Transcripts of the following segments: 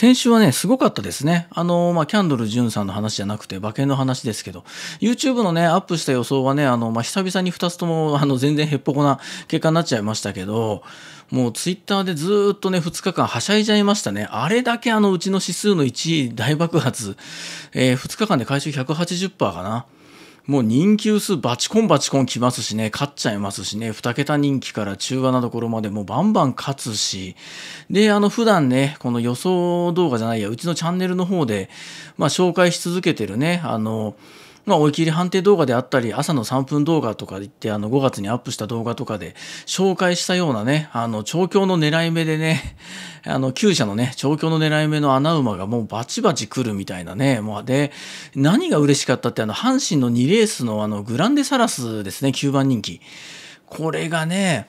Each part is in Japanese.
先週はね、すごかったですね。あの、まあ、キャンドル・ジュンさんの話じゃなくて、馬券の話ですけど、YouTube のね、アップした予想はね、あの、まあ、久々に2つとも、あの、全然へっぽこな結果になっちゃいましたけど、もう Twitter でずっとね、2日間はしゃいじゃいましたね。あれだけあの、うちの指数の1位大爆発、えー、2日間で回収180%かな。もう人気薄バチコンバチコン来ますしね、勝っちゃいますしね、2桁人気から中和なところまでもうバンバン勝つし、で、あの普段ね、この予想動画じゃないや、うちのチャンネルの方で、まあ紹介し続けてるね、あの、まあ、追い切り判定動画であったり、朝の3分動画とか言って、あの、5月にアップした動画とかで紹介したようなね、あの、調教の狙い目でね、あの、厩舎のね、調教の狙い目の穴馬がもうバチバチ来るみたいなね、もう、で、何が嬉しかったって、あの、阪神の2レースのあの、グランデサラスですね、9番人気。これがね、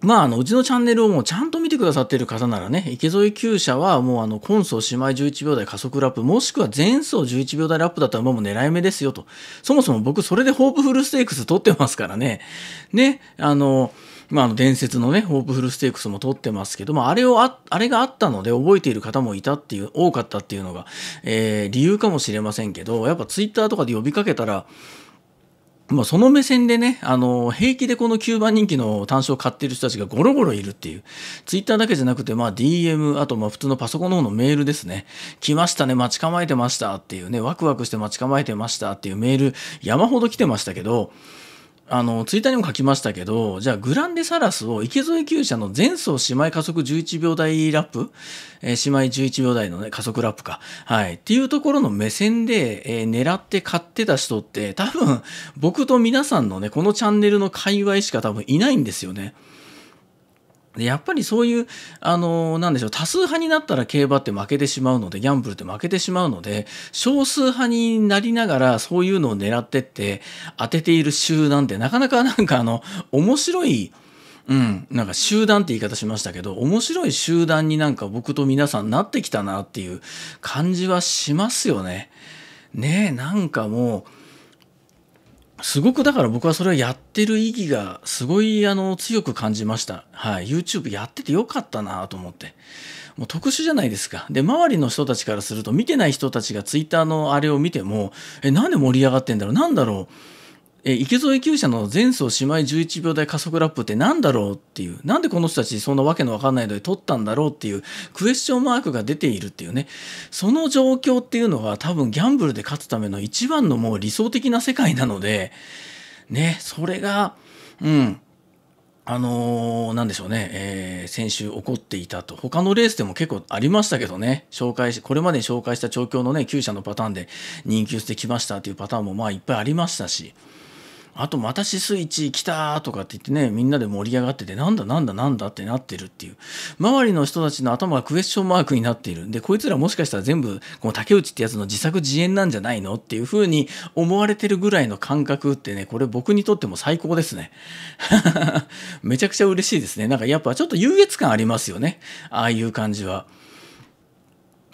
まあ、あの、うちのチャンネルをもうちゃんと見てくださっている方ならね、池添厩舎はもうあの、今走姉妹11秒台加速ラップ、もしくは前走11秒台ラップだったらもう狙い目ですよと。そもそも僕それでホープフルステークス取ってますからね。ね、あの、まあ、あの伝説のね、ホープフルステークスも取ってますけども、あれをあ、あれがあったので覚えている方もいたっていう、多かったっていうのが、えー、理由かもしれませんけど、やっぱツイッターとかで呼びかけたら、まあ、その目線でね、あの、平気でこの9番人気の単勝を買ってる人たちがゴロゴロいるっていう。ツイッターだけじゃなくて、まあ、DM、あと、まあ、普通のパソコンの方のメールですね。来ましたね、待ち構えてましたっていうね、ワクワクして待ち構えてましたっていうメール、山ほど来てましたけど、あの、ツイッターにも書きましたけど、じゃあ、グランデサラスを池添厩舎の前走姉妹加速11秒台ラップ、えー、姉妹11秒台のね、加速ラップか。はい。っていうところの目線で、えー、狙って買ってた人って、多分、僕と皆さんのね、このチャンネルの界隈しか多分いないんですよね。でやっぱりそういう、あのなんでしょう、多数派になったら競馬って負けてしまうので、ギャンブルって負けてしまうので、少数派になりながらそういうのを狙ってって当てている集団ってなかなかなんかあの、面白い、うん、なんか集団って言い方しましたけど、面白い集団になんか僕と皆さんなってきたなっていう感じはしますよね。ねえ、なんかもう、すごくだから僕はそれをやってる意義がすごいあの強く感じました。はい。YouTube やっててよかったなと思って。もう特殊じゃないですか。で、周りの人たちからすると見てない人たちが Twitter のあれを見ても、え、なんで盛り上がってんだろう？なんだろう？え池添厩舎の前走姉妹11秒台加速ラップって何だろうっていう、なんでこの人たちそんなわけのわかんないので取ったんだろうっていう。クエスチョンマークが出ているっていうね、その状況っていうのは多分ギャンブルで勝つための一番のもう理想的な世界なので、ね、それが、うん、あのー、なんでしょうね、えー、先週起こっていたと。他のレースでも結構ありましたけどね、紹介し、これまでに紹介した調教のね、厩舎のパターンで人気薄できましたっていうパターンもまあいっぱいありましたし、あとまた指数1来たとかって言ってね、みんなで盛り上がってて、なんだなんだなんだってなってるっていう。周りの人たちの頭がクエスチョンマークになっている。んで、こいつらもしかしたら全部、この竹内ってやつの自作自演なんじゃないのっていう風に思われてるぐらいの感覚ってね、これ僕にとっても最高ですね。めちゃくちゃ嬉しいですね。なんかやっぱちょっと優越感ありますよね。ああいう感じは。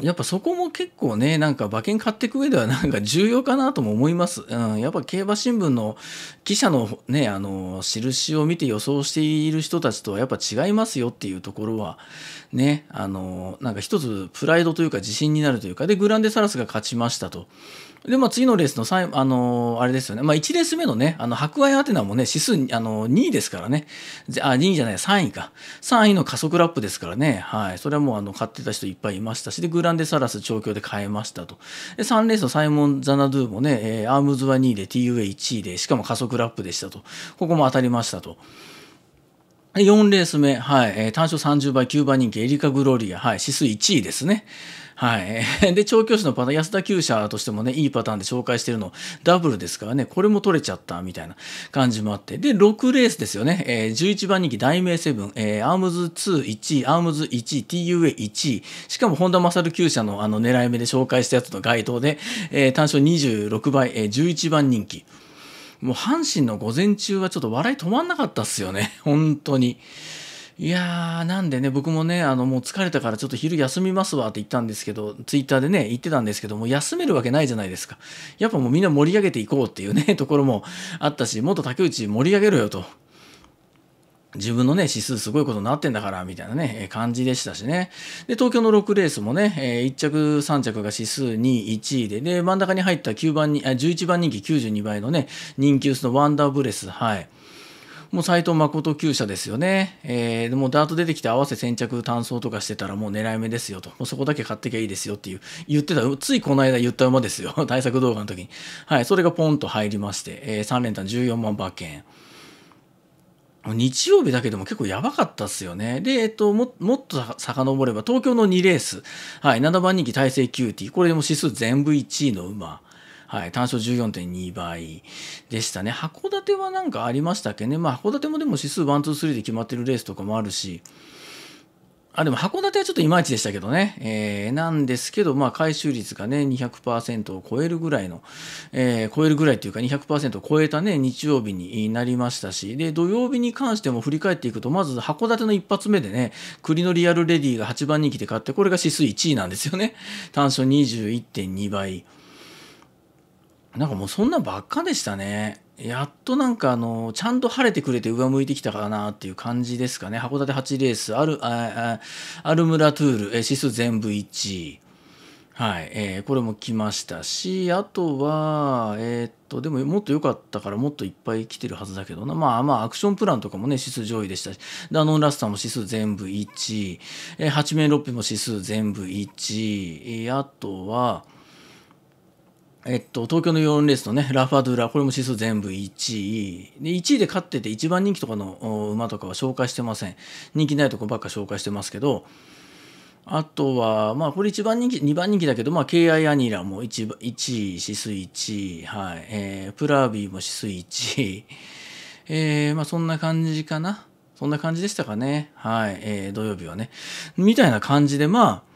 やっぱそこも結構ね、なんか馬券買っていく上では なんか重要かなとも思います。うん、やっぱ競馬新聞の記者のね、あの、印を見て予想している人たちとはやっぱ違いますよっていうところは、ね、あの、なんか一つプライドというか自信になるというか、で、グランデサラスが勝ちましたと。で、まあ、次のレースの最、あのー、あれですよね。まあ、1レース目のね、あの、白愛アテナもね、指数、あのー、2位ですからね。あ、2位じゃない、3位か。3位の加速ラップですからね。はい。それはもう、あの、買ってた人いっぱいいましたし、で、グランデサラス調教で買えましたと。で、3レースのサイモン・ザナドゥもね、えー、アームズは2位で TUA1 位で、しかも加速ラップでしたと。ここも当たりましたと。4レース目、はい、えー、単勝30倍9番人気エリカ・グロリア、はい、指数1位ですね。はい。で、調教師のパターン、安田厩舎としてもね、いいパターンで紹介してるの、ダブルですからね、これも取れちゃったみたいな感じもあって。で、6レースですよね。えー、11番人気、大名セブン、えー、アームズ2、1位、アームズ1位、TUA1 位、しかも本田勝厩舎のあの狙い目で紹介したやつの該当で、えー、単勝26倍、えー、11番人気。もう阪神の午前中はちょっと笑い止まんなかったっすよね。本当に。いやー、なんでね、僕もね、あの、もう疲れたからちょっと昼休みますわって言ったんですけど、ツイッターでね、言ってたんですけども、休めるわけないじゃないですか。やっぱもうみんな盛り上げていこうっていうね、ところもあったし、もっと竹内盛り上げろよと。自分のね、指数すごいことになってんだから、みたいなね、感じでしたしね。で、東京の6レースもね、1着、3着が指数2位、1位で、で、真ん中に入った9番に、11番人気92倍のね、人気薄のワンダーブレス、はい。もう斎藤誠厩舎ですよね。えー、でもダート出てきて合わせ先着単走とかしてたらもう狙い目ですよと。もうそこだけ買ってきゃいいですよっていう、言ってた、ついこの間言った馬ですよ。対策動画の時に。はい、それがポンと入りまして、えー、3連単14万馬券。日曜日だけでも結構やばかったっすよね。で、えっと、ももっと遡れば、東京の2レース、はい、7番人気大成キューティー、これでも指数全部1位の馬、はい、単勝14.2倍でしたね。函館はなんかありましたっけね。まあ、函館もでも指数1、2、3で決まってるレースとかもあるし、あ、でも函館はちょっといまいちでしたけどね。えー、なんですけど、まあ回収率がね、200%を超えるぐらいの、えー、超えるぐらいっていうか200%を超えたね、日曜日になりましたし、で、土曜日に関しても振り返っていくと、まず函館の一発目でね、栗のリアルレディが8番人気で勝って、これが指数1位なんですよね。単勝21.2倍。なんかもうそんなばっかでしたね。やっとなんかあの、ちゃんと晴れてくれて上向いてきたかなっていう感じですかね。函館8レース、アル、あアルムラトゥール、指数全部1位。はい、えー、これも来ましたし、あとは、えー、っと、でももっと良かったからもっといっぱい来てるはずだけどな。まあまあ、アクションプランとかもね、指数上位でしたし、ダノンラスターも指数全部1位、えー、八面六臂も指数全部1位、えー、あとは、えっと、東京の4レースのね、ラファドゥラ、これも指数全部1位。で、1位で勝ってて一番人気とかの馬とかは紹介してません。人気ないとこばっか紹介してますけど、あとは、まあ、これ一番人気、2番人気だけど、まあ、KI アニラも 1, 1位、指数1位、はい、えー、プラービーも指数1位、えー、まあ、そんな感じかな。そんな感じでしたかね。はい、えー、土曜日はね。みたいな感じで、まあ、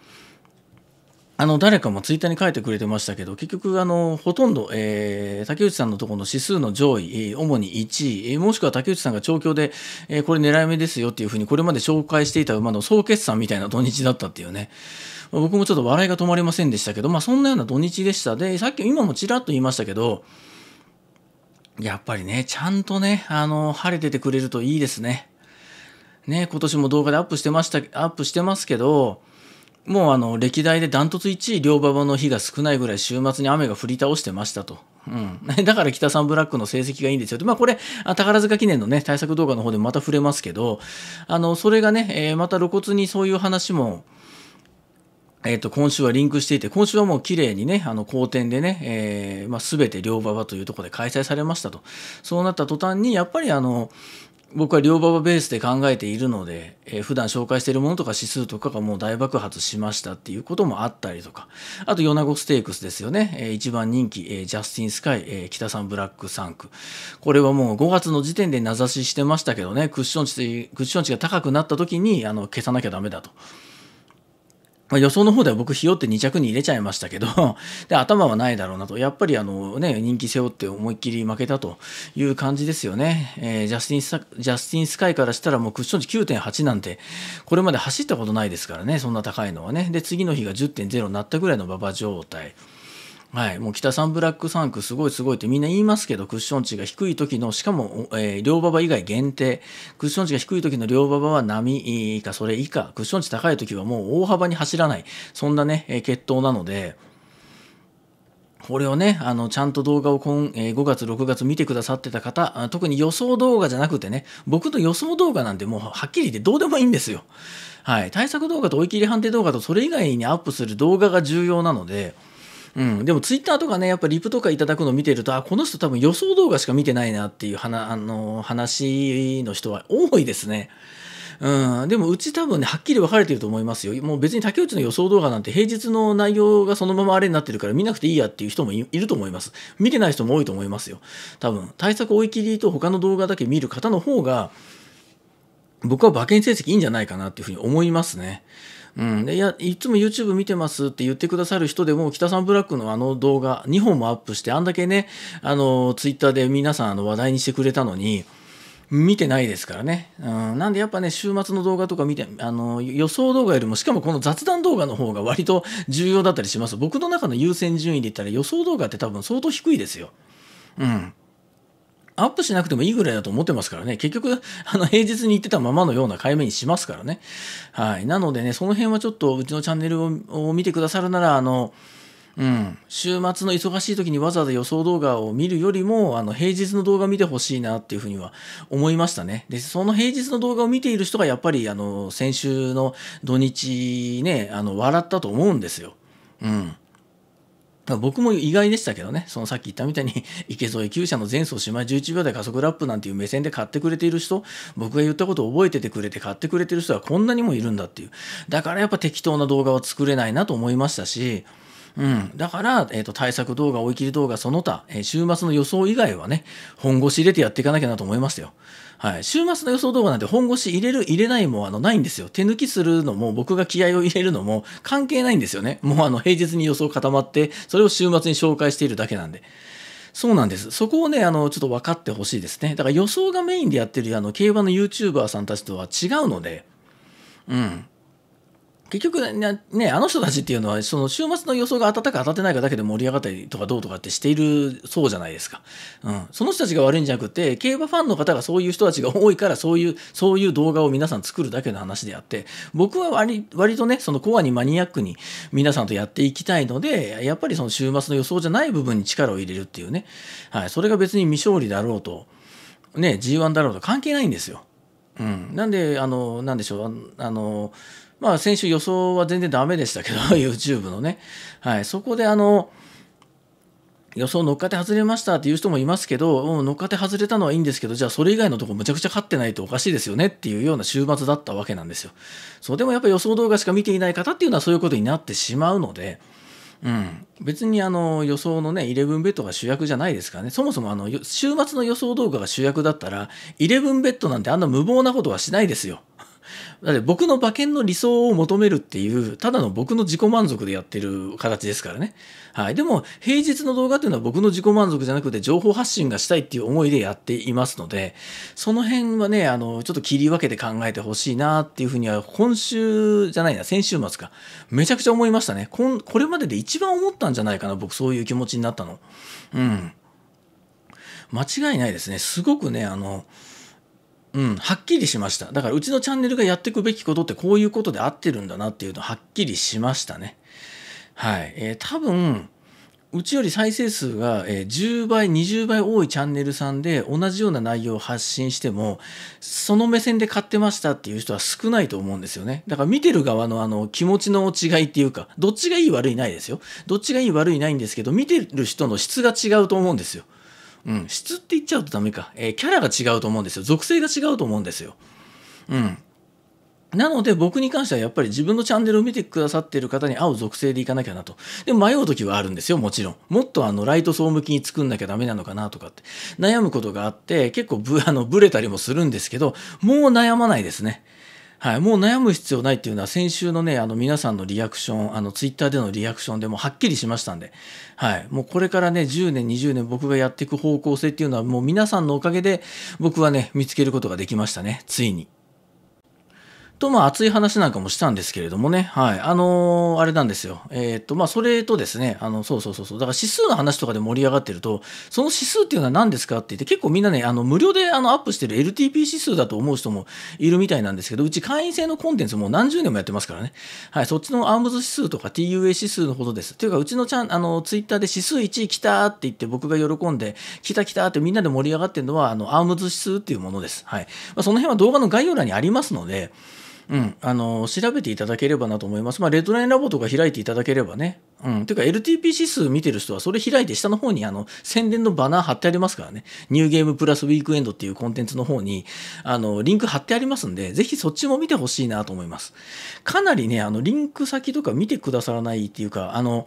あの、誰かもツイッターに書いてくれてましたけど、結局、あの、ほとんど、えー、竹内さんのところの指数の上位、主に1位、もしくは竹内さんが調教で、えー、これ狙い目ですよっていうふうに、これまで紹介していた馬の総決算みたいな土日だったっていうね。僕もちょっと笑いが止まりませんでしたけど、まあ、そんなような土日でした。で、さっき、今もちらっと言いましたけど、やっぱりね、ちゃんとね、あの、晴れててくれるといいですね。ね、今年も動画でアップしてました、アップしてますけど、もうあの歴代でダントツ1位両馬場の日が少ないぐらい週末に雨が降り倒してましたと。うん、だから北さんブラックの成績がいいんですよ。まあこれ、宝塚記念のね、対策動画の方でもまた触れますけど、あの、それがね、えー、また露骨にそういう話も、えっ、ー、と、今週はリンクしていて、今週はもう綺麗にね、あの、好転でね、えー、まあ、全て両馬場というところで開催されましたと。そうなった途端に、やっぱりあの、僕は両馬場ベースで考えているので、えー、普段紹介しているものとか指数とかがもう大爆発しましたっていうこともあったりとか、あと、米子ステークスですよね。えー、一番人気、えー、ジャスティンスカイ、えー、北三ブラックサンク。これはもう5月の時点で名指ししてましたけどね、クッション値、クッション値が高くなった時に、あの、消さなきゃダメだと。まあ、予想の方では僕、ひよって2着に入れちゃいましたけど で、頭はないだろうなと。やっぱりあのね、人気背負って思いっきり負けたという感じですよね。えー、ジャスティンス、ジャスティンスカイからしたらもうクッション値9.8なんて、これまで走ったことないですからね、そんな高いのはね。で、次の日が10.0になったぐらいの馬場状態。はい、もう北三ブラック3区すごいすごいってみんな言いますけど、クッション値が低い時の、しかも、えー、両馬場以外限定、クッション値が低い時の両馬場は波以下、それ以下、クッション値高い時はもう大幅に走らない、そんなね、えー、決闘なので、これをね、あの、ちゃんと動画を今、えー、5月、6月見てくださってた方、特に予想動画じゃなくてね、僕の予想動画なんてもうはっきり言ってどうでもいいんですよ。はい。対策動画と追い切り判定動画とそれ以外にアップする動画が重要なので、うん、でもツイッターとかね、やっぱリプとかいただくのを見てると、あ、この人多分予想動画しか見てないなっていう話あの話の人は多いですね。うん、でもうち多分ね、はっきり分かれてると思いますよ。もう別に竹内の予想動画なんて平日の内容がそのままあれになってるから見なくていいやっていう人もいると思います。見てない人も多いと思いますよ。多分、対策追い切りと他の動画だけ見る方の方が、僕は馬券成績いいんじゃないかなっていうふうに思いますね。うん、でいやいつも YouTube 見てますって言ってくださる人でも北さんブラックのあの動画2本もアップしてあんだけねあの Twitter で皆さんあの話題にしてくれたのに見てないですからね、うん、なんでやっぱね週末の動画とか見てあの予想動画よりもしかもこの雑談動画の方が割と重要だったりします。僕の中の優先順位で言ったら予想動画って多分相当低いですよ。うん。アップしなくてもいいぐらいだと思ってますからね。結局、あの、平日に行ってたままのような解明にしますからね。はい。なのでね、その辺はちょっとうちのチャンネルを見てくださるなら、あの、うん、週末の忙しい時にわざわざ予想動画を見るよりもあの平日の動画を見てほしいなっていうふうには思いましたね。でその平日の動画を見ている人がやっぱりあの先週の土日ねあの笑ったと思うんですよ。うん僕も意外でしたけどね、そのさっき言ったみたいに、池添厩舎の前走姉妹11秒台加速ラップなんていう目線で買ってくれている人、僕が言ったことを覚えててくれて買ってくれてる人はこんなにもいるんだっていう。だからやっぱ適当な動画は作れないなと思いましたし、うん、だから、えーと、対策動画、追い切り動画、その他、えー、週末の予想以外はね、本腰入れてやっていかなきゃなと思いますよ。はい、週末の予想動画なんて本腰入れる、入れないもあのないんですよ。手抜きするのも、僕が気合を入れるのも関係ないんですよね。もうあの平日に予想固まって、それを週末に紹介しているだけなんで。そうなんです。そこをね、あの、ちょっと分かってほしいですね。だから予想がメインでやってるあの競馬の YouTuber さんたちとは違うので、うん。結局ね、ね、あの人たちっていうのは、その週末の予想が当たったか当たってないかだけで盛り上がったりとかどうとかってしているそうじゃないですか。うん。その人たちが悪いんじゃなくて、競馬ファンの方がそういう人たちが多いから、そういう、そういう動画を皆さん作るだけの話であって、僕は割割とね、そのコアにマニアックに皆さんとやっていきたいので、やっぱりその週末の予想じゃない部分に力を入れるっていうね。はい。それが別に未勝利だろうと、ね、G1 だろうと関係ないんですよ。うん。なんで、あの、なんでしょう、あの、まあ先週予想は全然ダメでしたけど YouTube のね、はい、そこであの予想乗っかって外れましたっていう人もいますけど、うん、乗っかって外れたのはいいんですけど、じゃあそれ以外のとこむちゃくちゃ勝ってないとおかしいですよねっていうような週末だったわけなんですよ。そう。でもやっぱ予想動画しか見ていない方っていうのはそういうことになってしまうので、うん、別にあの予想のね、11ベッドが主役じゃないですからね、そもそもあの週末の予想動画が主役だったら、11ベッドなんてあんな無謀なことはしないですよ。だって僕の馬券の理想を求めるっていう、ただの僕の自己満足でやってる形ですからね。はい。でも、平日の動画っていうのは僕の自己満足じゃなくて、情報発信がしたいっていう思いでやっていますので、その辺はね、あの、ちょっと切り分けて考えてほしいなっていうふうには、今週じゃないな、先週末か。めちゃくちゃ思いましたね。こんこれまでで一番思ったんじゃないかな、僕そういう気持ちになったの。うん。間違いないですね。すごくね、あの、うん、はっきりしました。だからうちのチャンネルがやっていくべきことってこういうことで合ってるんだなっていうのはっきりしましたね。はい。えー、多分、うちより再生数が10倍、20倍多いチャンネルさんで同じような内容を発信しても、その目線で買ってましたっていう人は少ないと思うんですよね。だから見てる側のあの気持ちの違いっていうか、どっちがいい悪いないですよ。どっちがいい悪いないんですけど、見てる人の質が違うと思うんですよ。うん、質って言っちゃうとダメか、えー、キャラが違うと思うんですよ属性が違うと思うんですよ。うんなので僕に関してはやっぱり自分のチャンネルを見てくださっている方に合う属性でいかなきゃなと。で迷う時はあるんですよ、もちろん。もっとあのライト層向きに作んなきゃダメなのかなとかって悩むことがあって結構ぶあのブレたりもするんですけど、もう悩まないですね。はい、もう悩む必要ないっていうのは先週のね、あの皆さんのリアクション、あのツイッターでのリアクションでもはっきりしましたんで、はい、もうこれからね、10年、20年僕がやっていく方向性っていうのはもう皆さんのおかげで僕はね、見つけることができましたね、ついに。と、まあ、熱い話なんかもしたんですけれどもね。はい。あのー、あれなんですよ。えー、っと、まあ、それとですね、あの、そうそうそうそう。だから指数の話とかで盛り上がってると、その指数っていうのは何ですかって言って、結構みんなね、あの、無料であのアップしてる LTP 指数だと思う人もいるみたいなんですけど、うち会員制のコンテンツもう何十年もやってますからね。はい。そっちのアームズ指数とか TUA 指数のことです。というか、うちのちゃん、あの、ツイッターで指数1位来たって言って僕が喜んで、来た来たってみんなで盛り上がってるのは、あの、アームズ指数っていうものです。はい。まあ、その辺は動画の概要欄にありますので、うん、あの調べていただければなと思います。まあ、レッドラインラボとか開いていただければね。うん。ていうか、LTP 指数見てる人は、それ開いて下の方にあの宣伝のバナー貼ってありますからね。 New Game Plus Weekend っていうコンテンツの方に、あの、リンク貼ってありますんで、ぜひそっちも見てほしいなと思います。かなりね、あの、リンク先とか見てくださらないっていうか、あの、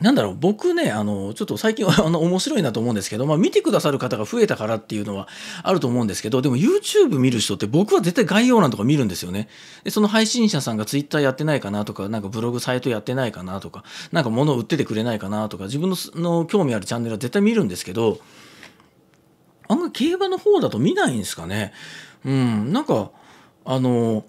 なんだろう、僕ね、あの、ちょっと最近は あの面白いなと思うんですけど、まあ見てくださる方が増えたからっていうのはあると思うんですけど、でも YouTube 見る人って僕は絶対概要欄とか見るんですよね。で、その配信者さんが Twitter やってないかなとか、なんかブログサイトやってないかなとか、なんか物を売っててくれないかなとか、自分の興味あるチャンネルは絶対見るんですけど、あんま競馬の方だと見ないんですかね。うん、なんか、あの、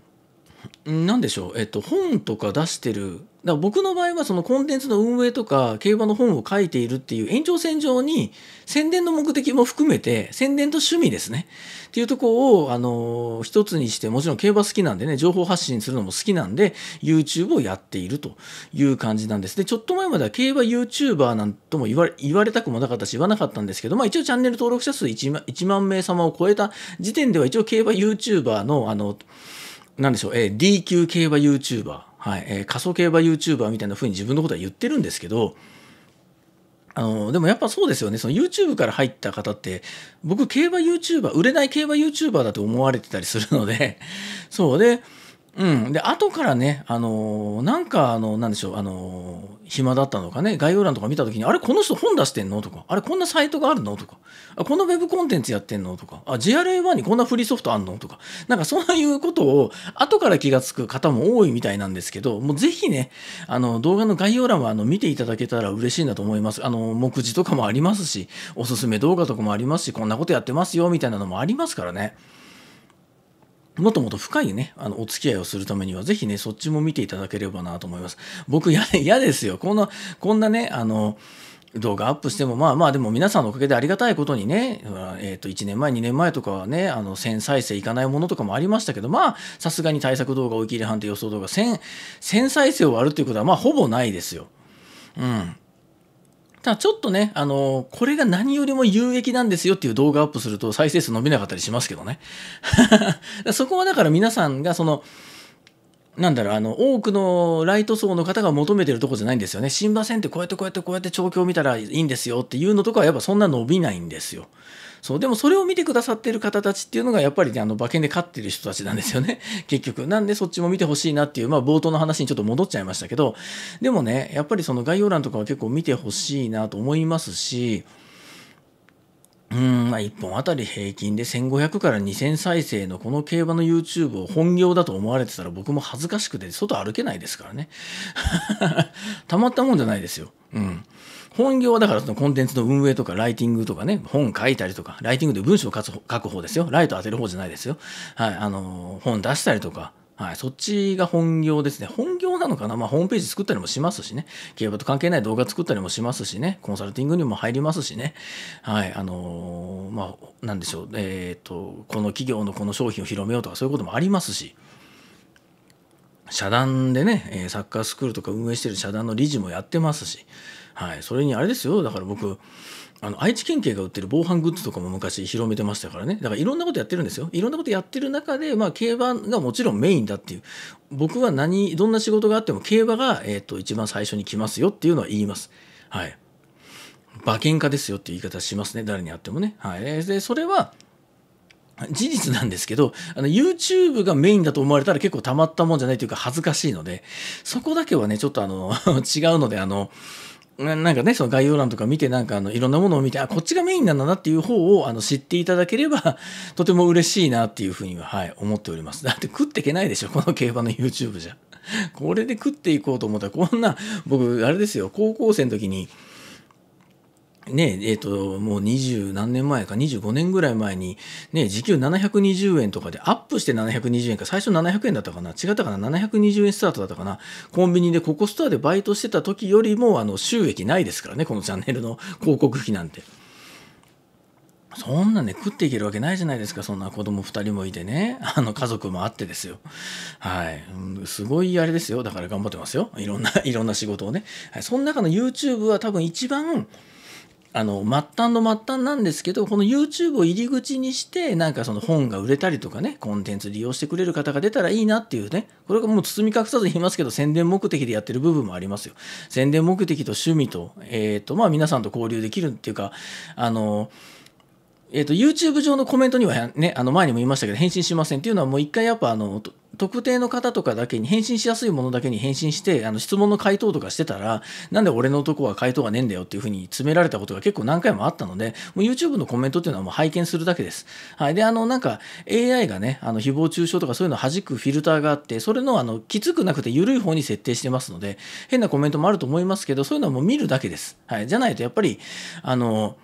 なんでしょう、えっと、本とか出してる。だから僕の場合はそのコンテンツの運営とか競馬の本を書いているっていう延長線上に宣伝の目的も含めて宣伝と趣味ですね。っていうとこをあの一つにしてもちろん競馬好きなんでね情報発信するのも好きなんで YouTube をやっているという感じなんです。でちょっと前までは競馬 YouTuber なんとも言われ言われたくもなかったし言わなかったんですけどまあ一応チャンネル登録者数 1, 万1万名様を超えた時点では一応競馬 YouTuber のあのなんでしょう、えー、D 級競馬 YouTuber はい。えー、仮想競馬 YouTuber みたいな風に自分のことは言ってるんですけどあのでもやっぱそうですよね。その YouTube から入った方って僕競馬 YouTuber 売れない競馬 YouTuber だと思われてたりするのでそう。でうん。で、後からね、あのー、なんか、あの、なんでしょう、あのー、暇だったのかね、概要欄とか見たときに、あれ、この人本出してんの？とか、あれ、こんなサイトがあるの？とか、あ、このウェブコンテンツやってんの？とか、あ、JRA1 にこんなフリーソフトあんの？とか、なんかそういうことを、後から気がつく方も多いみたいなんですけど、もうぜひね、あの、動画の概要欄は、あの、見ていただけたら嬉しいなと思います。あの、目次とかもありますし、おすすめ動画とかもありますし、こんなことやってますよ、みたいなのもありますからね。もっともっと深いね、あの、お付き合いをするためには、ぜひね、そっちも見ていただければなと思います。僕、嫌ですよ。こんな、こんなね、あの、動画アップしても、まあまあ、でも皆さんのおかげでありがたいことにね、えっ、ー、と、1年前、2年前とかはね、あの、1000再生いかないものとかもありましたけど、まあ、さすがに対策動画、追い切り判定予想動画、1000、1000再生を割るっていうことは、まあ、ほぼないですよ。うん。ただちょっとね、あのこれが何よりも有益なんですよっていう動画アップすると再生数伸びなかったりしますけどね。そこはだから皆さんがその、なんだろう、あの、多くのライト層の方が求めてるとこじゃないんですよね。新馬戦ってこうやってこうやってこうやって調教見たらいいんですよっていうのとかはやっぱそんな伸びないんですよ。そうでもそれを見てくださってる方たちっていうのがやっぱりねあの馬券で勝ってる人たちなんですよね。結局。なんでそっちも見てほしいなっていうまあ冒頭の話にちょっと戻っちゃいましたけどでもねやっぱりその概要欄とかは結構見てほしいなと思いますしうんまあ、1本あたり平均で1500から2000再生のこの競馬の YouTube を本業だと思われてたら僕も恥ずかしくて外歩けないですからね。たまったもんじゃないですよ。うん。本業はだからそのコンテンツの運営とかライティングとかね、本書いたりとか、ライティングで文章を書く方ですよ。ライト当てる方じゃないですよ。はい、あの、本出したりとか、はい、そっちが本業ですね。本業なのかな？まあ、ホームページ作ったりもしますしね。競馬と関係ない動画作ったりもしますしね。コンサルティングにも入りますしね。はい、あのー、まあ、なんでしょう。えっ、ー、と、この企業のこの商品を広めようとかそういうこともありますし。社団でね、サッカースクールとか運営してる社団の理事もやってますし、はい、それにあれですよ。だから僕あの愛知県警が売ってる防犯グッズとかも昔広めてましたからね。だからいろんなことやってるんですよ。いろんなことやってる中で、まあ、競馬がもちろんメインだっていう。僕は何どんな仕事があっても競馬が、えーと、一番最初に来ますよっていうのは言います。はい。馬券家ですよっていう言い方しますね。誰にあってもね。はい。でそれは事実なんですけど、あの、YouTube がメインだと思われたら結構たまったもんじゃないというか恥ずかしいので、そこだけはね、ちょっとあの、違うので、あの、なんかね、その概要欄とか見て、なんかあの、いろんなものを見て、あ、こっちがメインなんだなっていう方を、あの、知っていただければ、とても嬉しいなっていうふうには、はい、思っております。だって食っていけないでしょ、この競馬の YouTube じゃ。これで食っていこうと思ったら、こんな、僕、あれですよ、高校生の時に、ねえ、えっ、と、もう二十何年前か、25年ぐらい前に、ね、時給720円とかで、アップして720円か、最初700円だったかな、違ったかな、720円スタートだったかな、コンビニでココストアでバイトしてた時よりも、あの、収益ないですからね、このチャンネルの 広告費なんて。そんなね、食っていけるわけないじゃないですか、そんな子供2人もいてね、あの家族もあってですよ。はい。すごいあれですよ。だから頑張ってますよ。いろんな、いろんな仕事をね。はい。その中の YouTube は多分一番、あの末端の末端なんですけどこの YouTube を入り口にしてなんかその本が売れたりとかねコンテンツ利用してくれる方が出たらいいなっていうねこれがもう包み隠さず言いますけど宣伝目的でやってる部分もありますよ。宣伝目的と趣味と,、えーとまあ、皆さんと交流できるっていうかあのえっ、ー、と、YouTube 上のコメントにはね、あの前にも言いましたけど、返信しませんっていうのはもう一回やっぱあの、特定の方とかだけに返信しやすいものだけに返信してあの質問の回答とかしてたらなんで俺のとこは回答がねえんだよっていうふうに詰められたことが結構何回もあったのでもう YouTube のコメントっていうのはもう拝見するだけです。はい、であのなんか AI がねあの誹謗中傷とかそういうのを弾くフィルターがあってそれのあのきつくなくて緩い方に設定してますので変なコメントもあると思いますけどそういうのはもう見るだけです。はい、じゃないとやっぱりあの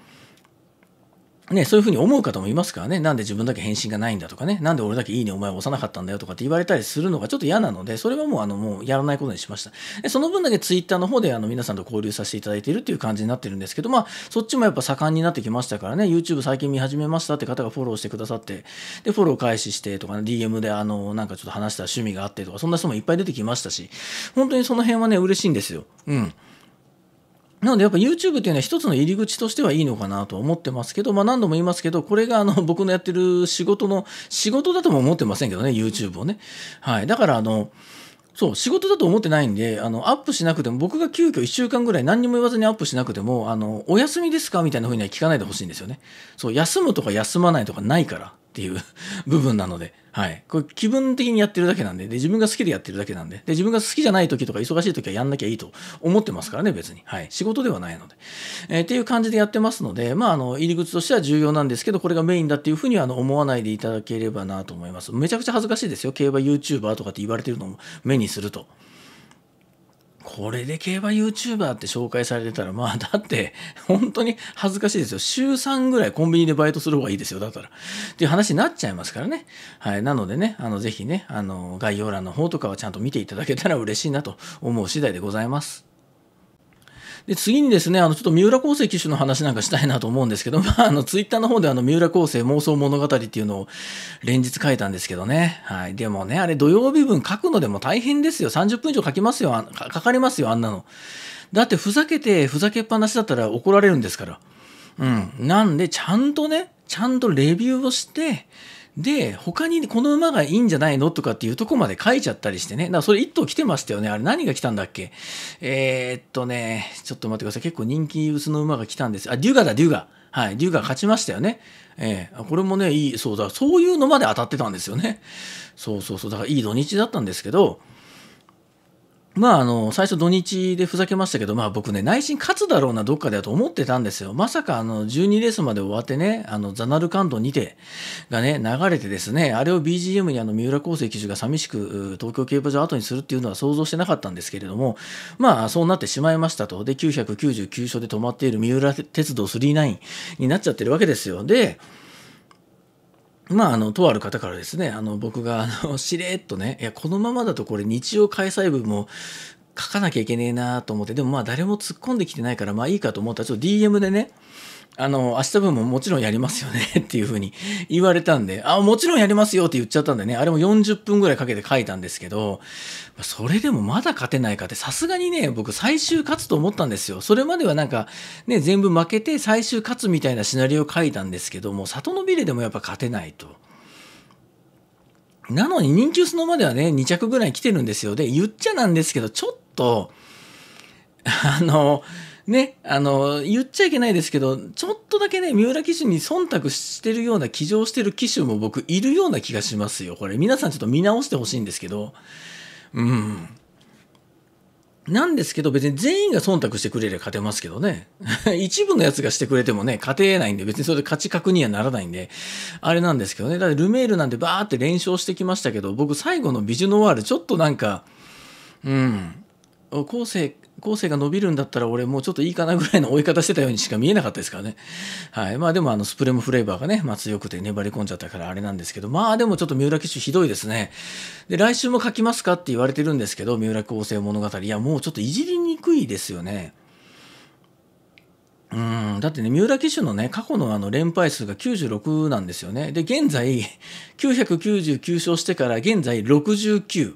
ね、そういうふうに思う方もいますからね、なんで自分だけ返信がないんだとかね、なんで俺だけいいねお前押さなかったんだよとかって言われたりするのがちょっと嫌なので、それはもうあのもうやらないことにしました。でその分だけツイッターの方であの皆さんと交流させていただいているっていう感じになってるんですけど、まあそっちもやっぱ盛んになってきましたからね、YouTube 最近見始めましたって方がフォローしてくださって、で、フォロー開始してとか、ね、DM であの、なんかちょっと話した趣味があってとか、そんな人もいっぱい出てきましたし、本当にその辺はね、嬉しいんですよ。うん。なのでやっぱ YouTube っていうのは一つの入り口としてはいいのかなと思ってますけど、まあ何度も言いますけど、これがあの 僕のやってる仕事の、仕事だとも思ってませんけどね、YouTube をね。はい。だからあの、そう、仕事だと思ってないんで、あの、アップしなくても、僕が急遽1週間ぐらい何にも言わずにアップしなくても、あの、お休みですかみたいな風には聞かないでほしいんですよね。そう、休むとか休まないとかないから。っていう 部分なので、はい。これ気分的にやってるだけなんで、で、自分が好きでやってるだけなんで、で、自分が好きじゃない時とか忙しい時はやんなきゃいいと思ってますからね、別に。はい。仕事ではないので。えー、っていう感じでやってますので、まあ、あの、入り口としては重要なんですけど、これがメインだっていうふうにはあの思わないでいただければなと思います。めちゃくちゃ恥ずかしいですよ。競馬 YouTuber とかって言われてるのを目にすると。これで競馬 YouTuber って紹介されてたら、まあ、だって、本当に恥ずかしいですよ。週3ぐらいコンビニでバイトする方がいいですよ。だったら。っていう話になっちゃいますからね。はい。なのでね、あの、ぜひね、あの、概要欄の方とかはちゃんと見ていただけたら嬉しいなと思う次第でございます。で、次にですね、あの、ちょっと三浦康生騎手の話なんかしたいなと思うんですけど、まあ、あの、ツイッターの方であの、三浦康生妄想物語っていうのを連日書いたんですけどね。はい。でもね、あれ土曜日分書くのでも大変ですよ。30分以上書きますよ。かかりますよ、あんなの。だって、ふざけて、ふざけっぱなしだったら怒られるんですから。うん。なんで、ちゃんとね、ちゃんとレビューをして、で、他にこの馬がいいんじゃないのとかっていうとこまで書いちゃったりしてね。だからそれ1頭来てましたよね。あれ何が来たんだっけ？えー、っとね、ちょっと待ってください。結構人気薄の馬が来たんです。あ、デュガだ、デュガ。はい、デュガ勝ちましたよね。えー、これもね、いい、そうだ、そういうのまで当たってたんですよね。そうそうそう。だからいい土日だったんですけど、まあ、あの、最初土日でふざけましたけど、まあ僕ね、内心勝つだろうな、どっかでと思ってたんですよ。まさかあの、12レースまで終わってね、あの、ザナルカンドにてがね、流れてですね、あれを BGM にあの、三浦康生騎手が寂しく東京競馬場後にするっていうのは想像してなかったんですけれども、まあ、そうなってしまいましたと。で、999勝で止まっている三浦鉄道39になっちゃってるわけですよ。で、まあ、あの、とある方からですね、あの、僕が、あの、しれっとね、いや、このままだとこれ日曜開催部も書かなきゃいけねえなと思って、でもまあ誰も突っ込んできてないから、まあいいかと思ったら、ちょっと DM でね、あの、明日分ももちろんやりますよねっていうふうに言われたんで、あ、もちろんやりますよって言っちゃったんでね、あれも40分ぐらいかけて書いたんですけど、それでもまだ勝てないかって、さすがにね、僕最終勝つと思ったんですよ。それまではなんか、ね、全部負けて最終勝つみたいなシナリオを書いたんですけども、里のビレでもやっぱ勝てないと。なのに人気薄のまではね、2着ぐらい来てるんですよ。で、言っちゃなんですけど、ちょっと、あの、ね、あの、言っちゃいけないですけど、ちょっとだけね、三浦騎手に忖度してるような、騎乗してる騎手も僕いるような気がしますよ。これ、皆さんちょっと見直してほしいんですけど、うん。なんですけど、別に全員が忖度してくれれば勝てますけどね。一部のやつがしてくれてもね、勝てないんで、別にそれで勝ち確認にはならないんで、あれなんですけどね。だってルメールなんてバーって連勝してきましたけど、僕最後のビジュノワール、ちょっとなんか、うん、後世、後世が伸びるんだったら俺もうちょっといいかなぐらいの追い方してたようにしか見えなかったですからね。はい。まあでもあのスプレムフレーバーがね、まあ強くて粘り込んじゃったからあれなんですけど、まあでもちょっと三浦騎手ひどいですね。で、来週も書きますかって言われてるんですけど、三浦構成物語。いや、もうちょっといじりにくいですよね。うん、だってね、三浦騎手のね、過去のあの連敗数が96なんですよね。で、現在、999勝してから現在69。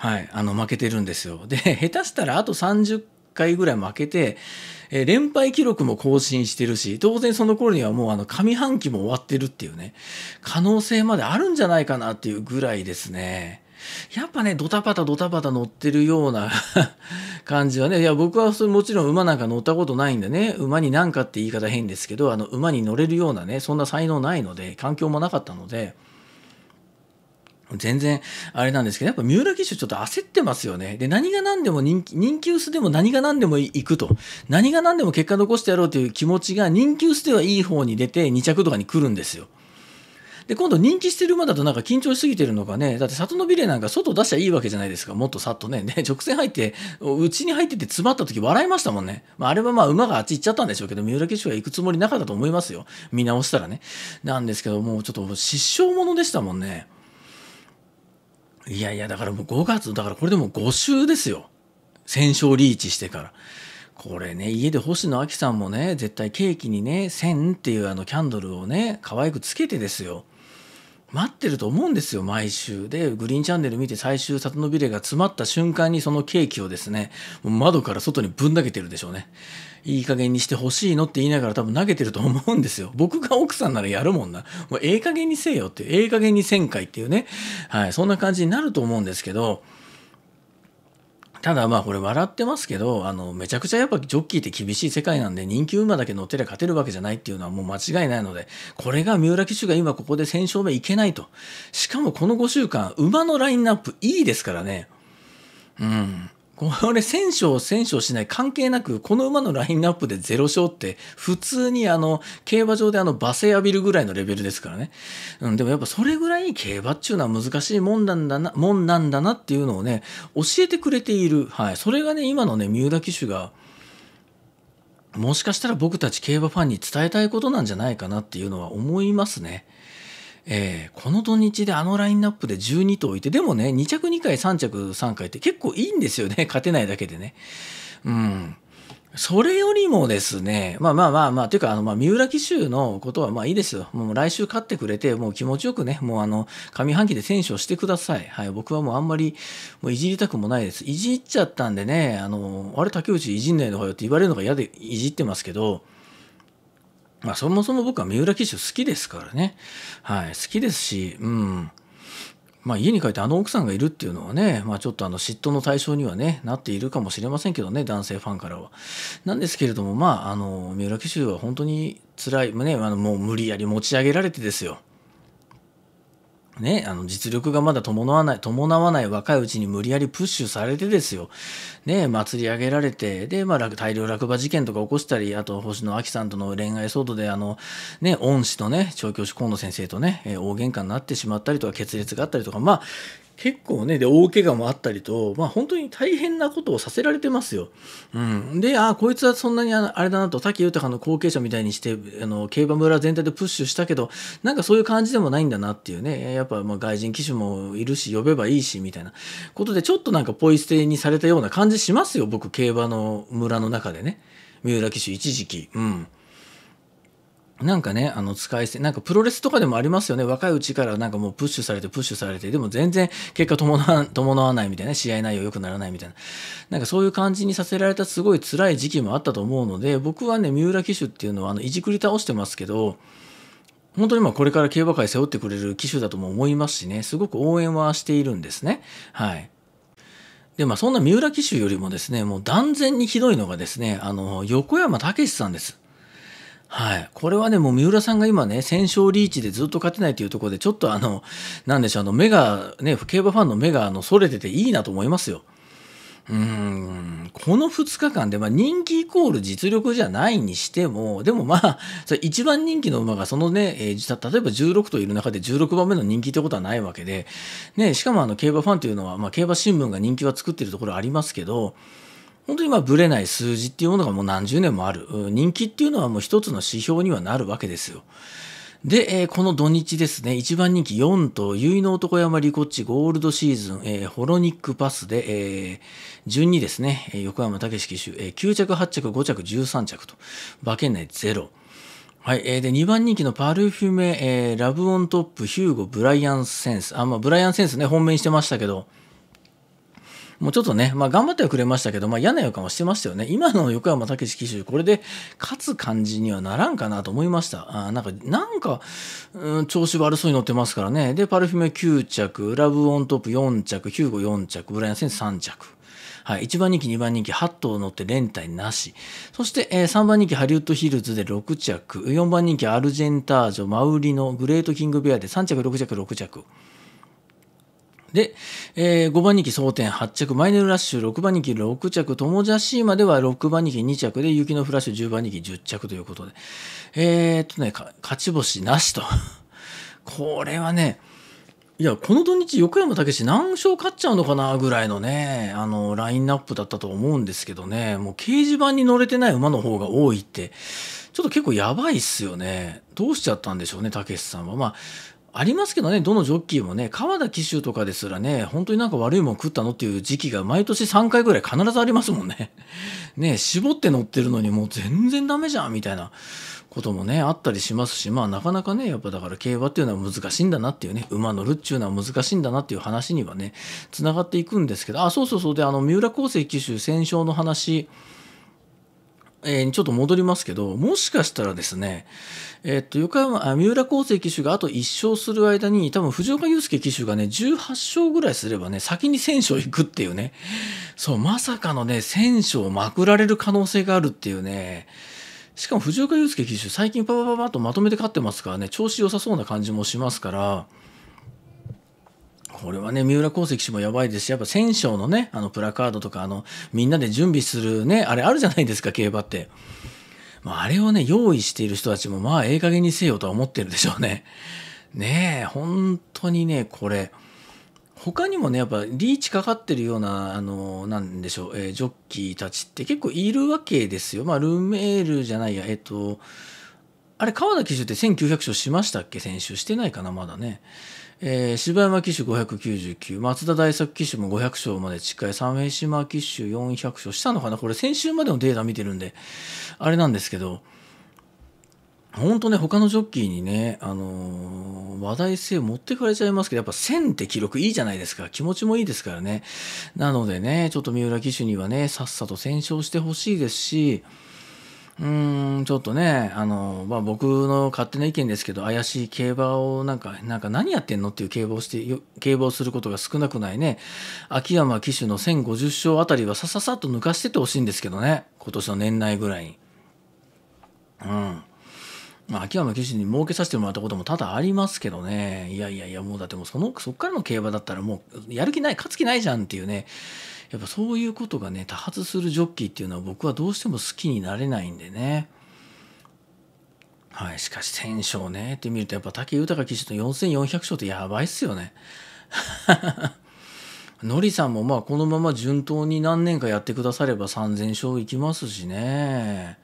はい、あの負けてるんですよ。で、下手したらあと30回ぐらい負けて、え連敗記録も更新してるし、当然その頃にはもうあの上半期も終わってるっていうね、可能性まであるんじゃないかなっていうぐらいですね。やっぱね、ドタパタドタパタ乗ってるような 感じはね、いや、僕はそれもちろん馬なんか乗ったことないんでね、馬になんかって言い方変ですけど、あの、馬に乗れるようなね、そんな才能ないので、環境もなかったので、全然あれなんですけど、やっぱ三浦騎手ちょっと焦ってますよね。で、何が何でも人気、人気薄でも何が何でも行くと。何が何でも結果残してやろうという気持ちが人気薄ではいい方に出て2着とかに来るんですよ。で、今度人気してる馬だとなんか緊張しすぎてるのかね、だって里のビレなんか外出しちゃいいわけじゃないですか、もっとさっとね。で、直線入って、内に入ってて詰まった時笑いましたもんね。まあ、あれはまあ馬があっち行っちゃったんでしょうけど、三浦騎手は行くつもりなかったと思いますよ。見直したらね。なんですけど、もうちょっと失笑者でしたもんね。いやいや、だからもう5月、だからこれでも5週ですよ。戦勝リーチしてから。これね、家で星野亜紀さんもね、絶対ケーキにね、1000っていうあのキャンドルをね、可愛くつけてですよ。待ってると思うんですよ、毎週。で、グリーンチャンネル見て最終里のビレが詰まった瞬間にそのケーキをですね、窓から外にぶん投げてるでしょうね。いい加減にしてほしいのって言いながら多分投げてると思うんですよ。僕が奥さんならやるもんな。もうええ加減にせえよって、ええ加減に1000回っていうね。はい、そんな感じになると思うんですけど、ただまあこれ笑ってますけど、あの、めちゃくちゃやっぱジョッキーって厳しい世界なんで人気馬だけ乗ってりゃ勝てるわけじゃないっていうのはもう間違いないので、これが三浦騎手が今ここで1000勝目いけないと。しかもこの5週間、馬のラインナップいいですからね。うん。これ、戦勝、戦勝しない関係なく、この馬のラインナップで0勝って、普通にあの、競馬場であの、罵声浴びるぐらいのレベルですからね。うん、でもやっぱそれぐらい競馬っていうのは難しいもんなんだな、もんなんだなっていうのをね、教えてくれている。はい。それがね、今のね、三浦騎手が、もしかしたら僕たち競馬ファンに伝えたいことなんじゃないかなっていうのは思いますね。えー、この土日であのラインナップで12頭いて、でもね、2着2回、3着3回って結構いいんですよね。勝てないだけでね。うん。それよりもですね、まあまあまあまあ、というか、あの、まあ、三浦騎手のことはまあいいですよ。もう来週勝ってくれて、もう気持ちよくね、もうあの、上半期で選手をしてください。はい、僕はもうあんまり、もういじりたくもないです。いじっちゃったんでね、あの、あれ竹内いじんないのかよって言われるのが嫌でいじってますけど、まあ、そもそも僕は三浦騎手好きですからね。はい、好きですし、うん。まあ、家に帰ってあの奥さんがいるっていうのはね、まあ、ちょっとあの嫉妬の対象にはね、なっているかもしれませんけどね、男性ファンからは。なんですけれども、まあ、あの、三浦騎手は本当に辛い、ね、あのもう無理やり持ち上げられてですよ。ね、あの実力がまだ伴わない、伴わない若いうちに無理やりプッシュされてですよ。ね、祭り上げられて、で、まあ、大量落馬事件とか起こしたり、あと、星野亜紀さんとの恋愛騒動で、あの、ね、恩師とね、調教師河野先生とね、え、大喧嘩になってしまったりとか、決裂があったりとか、まあ、結構ね、で、大怪我もあったりと、まあ本当に大変なことをさせられてますよ。うん。で、ああ、こいつはそんなにあれだなと、滝豊の後継者みたいにして、あの、競馬村全体でプッシュしたけど、なんかそういう感じでもないんだなっていうね、やっぱまあ外人騎手もいるし、呼べばいいし、みたいなことで、ちょっとなんかポイ捨てにされたような感じしますよ、僕、競馬の村の中でね。三浦騎手一時期。うん。なんかね、あの、使い捨て、なんかプロレスとかでもありますよね。若いうちからなんかもうプッシュされて、プッシュされて、でも全然結果伴わないみたいな、試合内容良くならないみたいな。なんかそういう感じにさせられたすごい辛い時期もあったと思うので、僕はね、三浦騎手っていうのは、あの、いじくり倒してますけど、本当にまあこれから競馬界背負ってくれる騎手だとも思いますしね、すごく応援はしているんですね。はい。で、まあそんな三浦騎手よりもですね、もう断然にひどいのがですね、あの、横山武史さんです。はい。これはね、もう三浦さんが今ね、戦勝リーチでずっと勝てないというところで、ちょっとあの、なんでしょう、あの、目が、ね、競馬ファンの目が、あの、逸れてていいなと思いますよ。うん、この2日間で、まあ、人気イコール実力じゃないにしても、でもまあ、一番人気の馬がそのね、えー、例えば16といる中で16番目の人気ってことはないわけで、ね、しかもあの、競馬ファンというのは、まあ、競馬新聞が人気は作ってるところありますけど、本当にまあブレない数字っていうものがもう何十年もある。人気っていうのはもう一つの指標にはなるわけですよ。で、えー、この土日ですね、一番人気4頭、結納男山リコッチゴールドシーズン、えー、ホロニックパスで、えー、順にですね、横山武史騎手、えー、9着、8着、5着、13着と、馬券内0。はい。えー、で、2番人気のパルフュメ、えー、ラブオントップ、ヒューゴ、ブライアンセンス。あ、まあ、ブライアンセンスね、本命してましたけど、もうちょっとね、まあ頑張ってはくれましたけど、まあ嫌な予感はしてましたよね。今の横山武史騎手、これで勝つ感じにはならんかなと思いました。あなんか、なんか、うん、調子悪そうに乗ってますからね。で、パルフィメ9着、ラブオントップ4着、ヒューゴ4着、ブライアンセンス3着。はい、1番人気、2番人気、8頭乗って連帯なし。そして、えー、3番人気、ハリウッドヒルズで6着。4番人気、アルジェンタージョ、マウリノ、グレートキングベアで3着、6着、6着。で、えー、5番人気争点8着、マイネルラッシュ6番人気6着、トモジャシーマでは6番人気2着で、雪のフラッシュ10番人気10着ということで、えー、っとね、勝ち星なしと。これはね、いや、この土日、横山武史何勝勝っちゃうのかなぐらいのね、あの、ラインナップだったと思うんですけどね、もう掲示板に乗れてない馬の方が多いって、ちょっと結構やばいっすよね。どうしちゃったんでしょうね、武史さんは。まあ、ありますけどね、どのジョッキーもね、川田騎手とかですらね、本当になんか悪いもん食ったのっていう時期が毎年3回ぐらい必ずありますもんね。ね、絞って乗ってるのにもう全然ダメじゃんみたいな。こともねあったりしますしまあなかなかねやっぱだから競馬っていうのは難しいんだなっていうね馬乗るっていうのは難しいんだなっていう話にはねつながっていくんですけどあそうそうそうであの三浦康生騎手戦勝の話えー、ちょっと戻りますけど、もしかしたらですね、えー、っと、横山、三浦康生騎手があと1勝する間に、多分藤岡祐介騎手がね、18勝ぐらいすればね、先に1000勝いくっていうね、そう、まさかのね、1000勝をまくられる可能性があるっていうね、しかも藤岡祐介騎手、最近パパパパッとまとめて勝ってますからね、調子良さそうな感じもしますから、これはね、三浦康生騎手もやばいですし、やっぱ戦勝のね、あのプラカードとか、あの、みんなで準備するね、あれあるじゃないですか、競馬って。まあ、あれをね、用意している人たちも、まあ、ええ加減にせよとは思ってるでしょうね。ねえ、本当にね、これ、他にもねやっぱリーチかかってるようなあのなんでしょう、えー、ジョッキーたちって結構いるわけですよまあルメールじゃないやえっ、とあれ川田騎手って1900勝しましたっけ？先週してないかなまだねえー、柴山騎手599松田大作騎手も500勝まで近い鮫島騎手400勝したのかなこれ先週までのデータ見てるんであれなんですけど本当ね、他のジョッキーにね、あのー、話題性を持ってかれちゃいますけど、やっぱ1000って記録いいじゃないですか。気持ちもいいですからね。なのでね、ちょっと三浦騎手にはね、さっさと戦勝してほしいですし、うん、ちょっとね、あの、まあ、僕の勝手な意見ですけど、怪しい競馬をなんか、なんか何やってんのっていう競馬をして、競馬をすることが少なくないね、秋山騎手の1050勝あたりはさささっと抜かしてってほしいんですけどね、今年の年内ぐらいに。うん。まあ、秋山騎手に儲けさせてもらったことも多々ありますけどね、いやいやいや、もうだってもうその、そっからの競馬だったらもう、やる気ない、勝つ気ないじゃんっていうね、やっぱそういうことがね、多発するジョッキーっていうのは僕はどうしても好きになれないんでね。はい、しかし1000勝ねって見るとやっぱ武豊騎手の4400勝ってやばいっすよね。のりさんもまあこのまま順当に何年かやってくだされば3000勝いきますしね。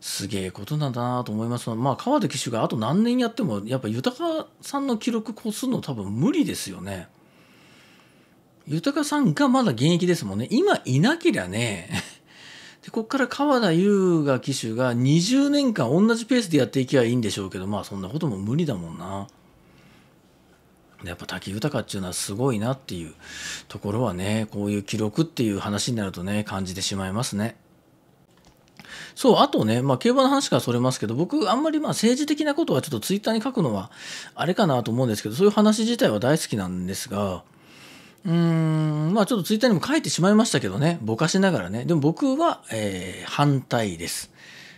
すげえことなんだなと思いますまあ川田騎手があと何年やってもやっぱ豊さんの記録越すの多分無理ですよね。豊さんがまだ現役ですもんね。今いなけりゃね。で、こっから川田優雅騎手が20年間同じペースでやっていけばいいんでしょうけど、まあそんなことも無理だもんな。やっぱ滝豊っていうのはすごいなっていうところはね、こういう記録っていう話になるとね、感じてしまいますね。そう、あとね、まあ、競馬の話からそれますけど、僕、あんまりまあ政治的なことはちょっとツイッターに書くのは、あれかなと思うんですけど、そういう話自体は大好きなんですが、うーん、まあちょっとツイッターにも書いてしまいましたけどね、ぼかしながらね。でも僕は、えー、反対です。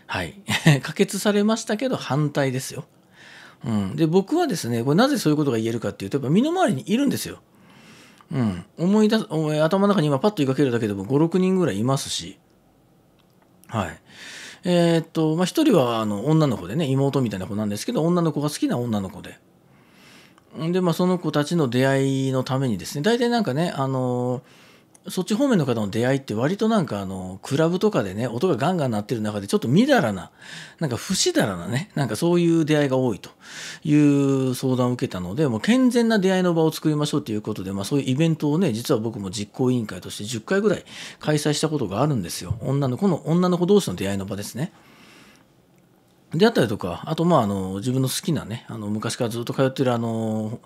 はい。可決されましたけど、反対ですよ。うん。で、僕はですね、これなぜそういうことが言えるかっていうと、やっぱ身の回りにいるんですよ。うん。思い出す、頭の中に今パッと言いかけるだけでも5、6人ぐらいいますし、はい。えー、っと、まあ、一人はあの女の子でね、妹みたいな子なんですけど、女の子が好きな女の子で。で、まあ、その子たちの出会いのためにですね、大体なんかね、あのそっち方面の方の出会いって割となんかあの、クラブとかでね、音がガンガン鳴ってる中でちょっとみだらな、なんか不死だらなね、なんかそういう出会いが多いという相談を受けたので、もう健全な出会いの場を作りましょうということで、まあそういうイベントをね、実は僕も実行委員会として10回ぐらい開催したことがあるんですよ。女の子の、女の子同士の出会いの場ですね。であったりとか、あと、まあ、あの、自分の好きなね、あの、昔からずっと通ってる、あの、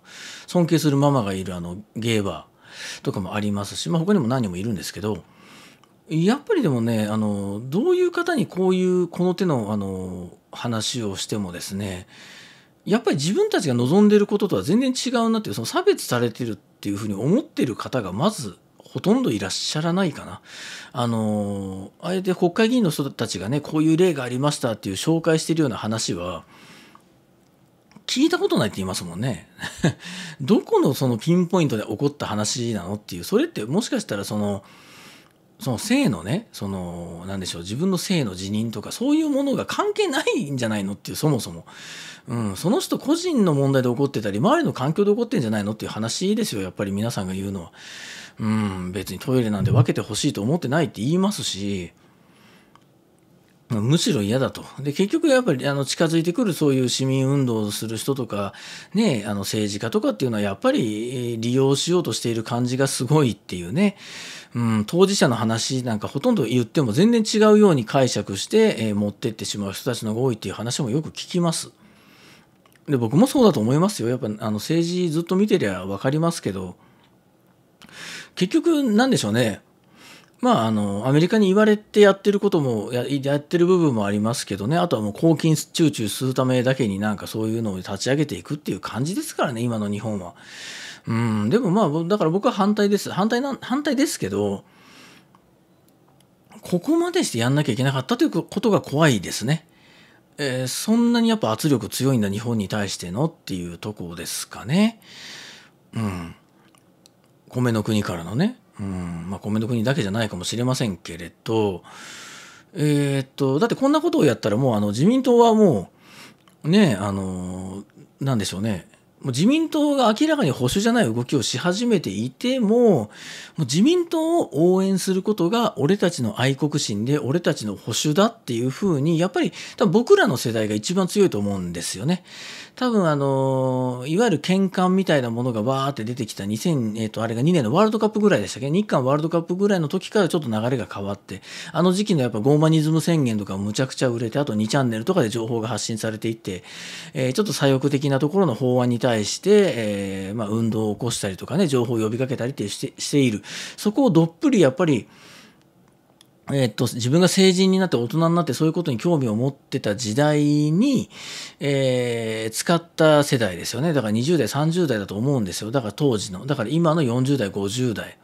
尊敬するママがいる、あの、ゲーバー、とかもありますし、まあ、他にも何人もいるんですけどやっぱりでもねあのどういう方にこういうこの手のあの話をしてもですねやっぱり自分たちが望んでいることとは全然違うなっていうその差別されてるっていうふうに思ってる方がまずほとんどいらっしゃらないかな。あのあえて国会議員の人たちがねこういう例がありましたっていう紹介してるような話は聞いたことないって言いますもんね。どこのそのピンポイントで起こった話なのっていう、それってもしかしたらその、その性のねその何でしょう自分の性の辞任とかそういうものが関係ないんじゃないのっていうそもそも、うん、その人個人の問題で起こってたり周りの環境で起こってんじゃないのっていう話ですよやっぱり皆さんが言うのは。うん、別にトイレなんで分けてほしいと思ってないって言いますしむしろ嫌だと。で、結局やっぱりあの近づいてくるそういう市民運動をする人とか、ね、あの政治家とかっていうのはやっぱり利用しようとしている感じがすごいっていうね、うん、当事者の話なんかほとんど言っても全然違うように解釈して、えー、持ってってしまう人たちのが多いっていう話もよく聞きます。で、僕もそうだと思いますよ。やっぱあの政治ずっと見てりゃ分かりますけど、結局なんでしょうね。まあ、あの、アメリカに言われてやってることもや、やってる部分もありますけどね、あとはもう公金チューチュー吸うためだけになんかそういうのを立ち上げていくっていう感じですからね、今の日本は。うん、でもまあ、だから僕は反対です。反対な、反対ですけど、ここまでしてやんなきゃいけなかったということが怖いですね。えー、そんなにやっぱ圧力強いんだ、日本に対してのっていうとこですかね。うん。米の国からのね。うんまあ、米の国だけじゃないかもしれませんけれど、えー、っと、だってこんなことをやったらもうあの自民党はもう、ね、あの、なんでしょうね、もう自民党が明らかに保守じゃない動きをし始めていても、もう自民党を応援することが俺たちの愛国心で俺たちの保守だっていうふうに、やっぱり多分僕らの世代が一番強いと思うんですよね。多分あの、いわゆる喧嘩みたいなものがわーって出てきた2000、えっ、ー、と、あれが2年のワールドカップぐらいでしたっけ？日韓ワールドカップぐらいの時からちょっと流れが変わって、あの時期のやっぱゴーマニズム宣言とかむちゃくちゃ売れて、あと2チャンネルとかで情報が発信されていって、えー、ちょっと左翼的なところの法案に対して、えー、まあ、運動を起こしたりとかね、情報を呼びかけたりってしてしている。そこをどっぷりやっぱり、えっと、自分が成人になって大人になってそういうことに興味を持ってた時代に、えー、使った世代ですよね。だから20代、30代だと思うんですよ。だから当時の。だから今の40代、50代。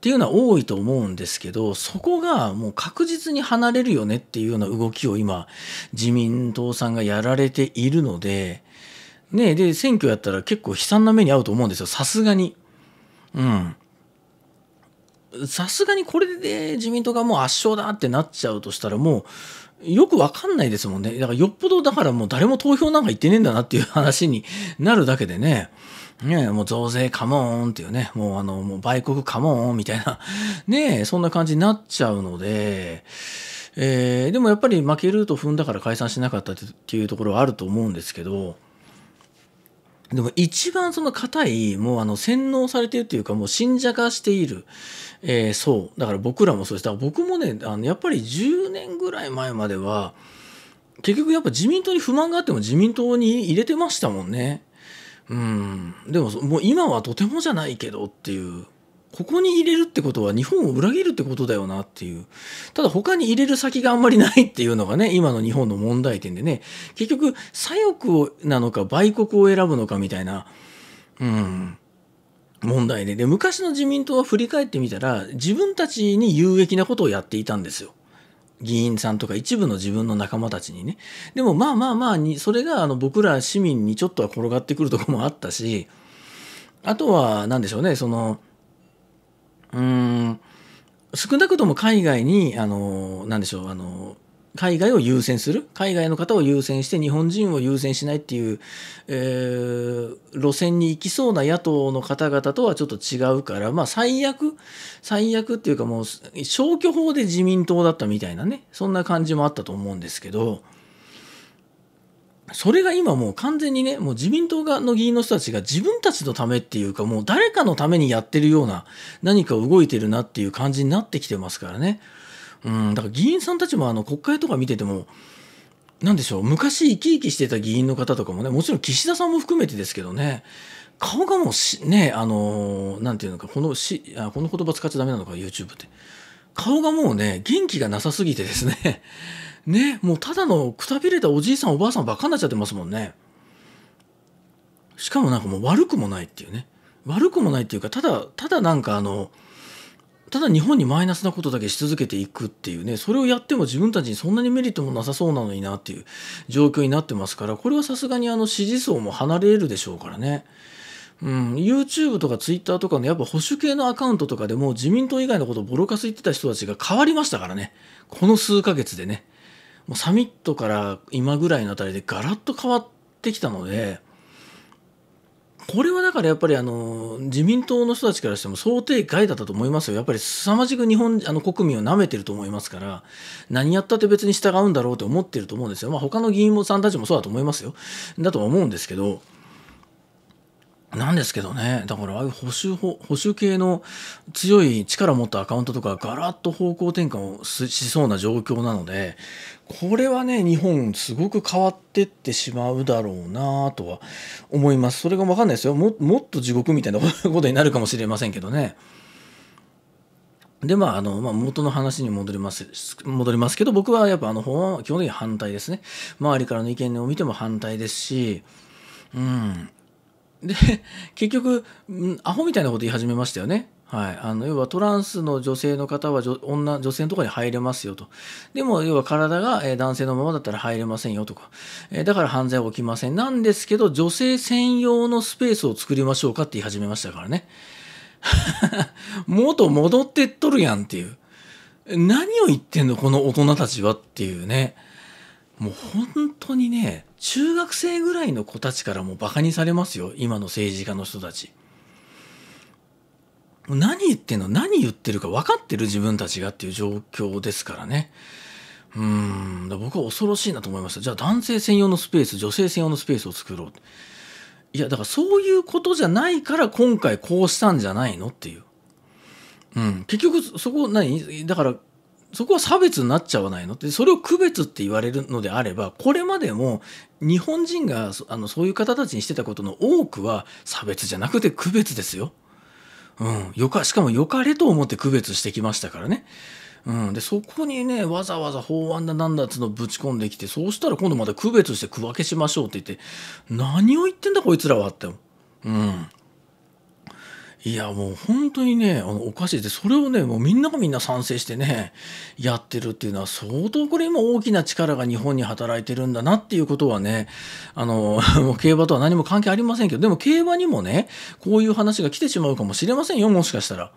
っていうのは多いと思うんですけど、そこがもう確実に離れるよねっていうような動きを今、自民党さんがやられているので、ねで、選挙やったら結構悲惨な目に遭うと思うんですよ。さすがに。うん。さすがにこれで自民党がもう圧勝だってなっちゃうとしたらもうよくわかんないですもんね。だからよっぽどだからもう誰も投票なんか言ってねえんだなっていう話になるだけでね。ねもう増税カモーンっていうね、もうあの、もう売国カモーンみたいな、ねそんな感じになっちゃうので、えー、でもやっぱり負けると踏んだから解散しなかったっていうところはあると思うんですけど、でも一番その硬い、もうあの洗脳されてるというか、もう信者化している、えー、そう。だから僕らもそうです。だから僕もね、あのやっぱり10年ぐらい前までは、結局やっぱ自民党に不満があっても自民党に入れてましたもんね。うん。でももう今はとてもじゃないけどっていう。ここに入れるってことは日本を裏切るってことだよなっていう。ただ他に入れる先があんまりないっていうのがね、今の日本の問題点でね、結局左翼をなのか売国を選ぶのかみたいな、うん、問題で。で、昔の自民党は振り返ってみたら、自分たちに有益なことをやっていたんですよ。議員さんとか一部の自分の仲間たちにね。でもまあまあまあに、それがあの僕ら市民にちょっとは転がってくるとこもあったし、あとは何でしょうね、その、うん少なくとも海外にあの何でしょうあの海外を優先する海外の方を優先して日本人を優先しないっていう、えー、路線に行きそうな野党の方々とはちょっと違うからまあ最悪最悪っていうかもう消去法で自民党だったみたいなねそんな感じもあったと思うんですけど。それが今もう完全にね、もう自民党側の議員の人たちが自分たちのためっていうか、もう誰かのためにやってるような何か動いてるなっていう感じになってきてますからね。うん、だから議員さんたちもあの国会とか見てても、なんでしょう、昔生き生きしてた議員の方とかもね、もちろん岸田さんも含めてですけどね、顔がもうし、ね、あのー、なんていうのか、このしあ、この言葉使っちゃダメなのか、YouTube って。顔がもうね、元気がなさすぎてですね、ね、もうただのくたびれたおじいさんおばあさんばっかになっちゃってますもんね。しかもなんかもう悪くもないっていうね。悪くもないっていうか、ただ、ただなんかあの、ただ日本にマイナスなことだけし続けていくっていうね、それをやっても自分たちにそんなにメリットもなさそうなのになっていう状況になってますから、これはさすがにあの支持層も離れるでしょうからね。うん、YouTube とか Twitter とかのやっぱ保守系のアカウントとかでも自民党以外のことをボロカス言ってた人たちが変わりましたからね。この数ヶ月でね。もうサミットから今ぐらいのあたりでガラッと変わってきたので、これはだからやっぱりあの自民党の人たちからしても想定外だったと思いますよ。やっぱり凄まじく日本あの国民をなめてると思いますから、何やったって別に従うんだろうと思ってると思うんですよ。まあ他の議員さんたちもそうだと思いますよ。だとは思うんですけど、なんですけどね、だからああいう保守保守系の強い力を持ったアカウントとかガラッと方向転換をしそうな状況なので、これはね、日本すごく変わってってしまうだろうなとは思います。それがわかんないですよも。もっと地獄みたいなことになるかもしれませんけどね。で、まあ、あの、まあ、元の話に戻ります、戻りますけど、僕はやっぱあの方は基本的に反対ですね。周りからの意見を見ても反対ですし、うん。で、結局、アホみたいなこと言い始めましたよね。はい。あの、要はトランスの女性の方は女、女性のところに入れますよと。でも、要は体が、え男性のままだったら入れませんよとか。えだから犯罪は起きません。なんですけど、女性専用のスペースを作りましょうかって言い始めましたからね。元戻ってっとるやんっていう。何を言ってんのこの大人たちはっていうね。もう本当にね、中学生ぐらいの子たちからもバカにされますよ。今の政治家の人たち。何言ってんの何言ってるか分かってる自分たちがっていう状況ですからね。うん、僕は恐ろしいなと思いました。じゃあ男性専用のスペース、女性専用のスペースを作ろう。いや、だからそういうことじゃないから今回こうしたんじゃないのっていう。うん、結局そこ何？だからそこは差別になっちゃわないの？ってそれを区別って言われるのであればこれまでも日本人があのそういう方たちにしてたことの多くは差別じゃなくて区別ですよ。うん、よかしかも良かれと思って区別してきましたからね。うん、でそこにねわざわざ法案だなんだっつのぶち込んできてそうしたら今度また区別して区分けしましょうって言って何を言ってんだこいつらはって。うんいや、もう本当にね、あの、おかしいで、それをね、もうみんながみんな賛成してね、やってるっていうのは相当これ今大きな力が日本に働いてるんだなっていうことはね、あの、もう競馬とは何も関係ありませんけど、でも競馬にもね、こういう話が来てしまうかもしれませんよ、もしかしたら。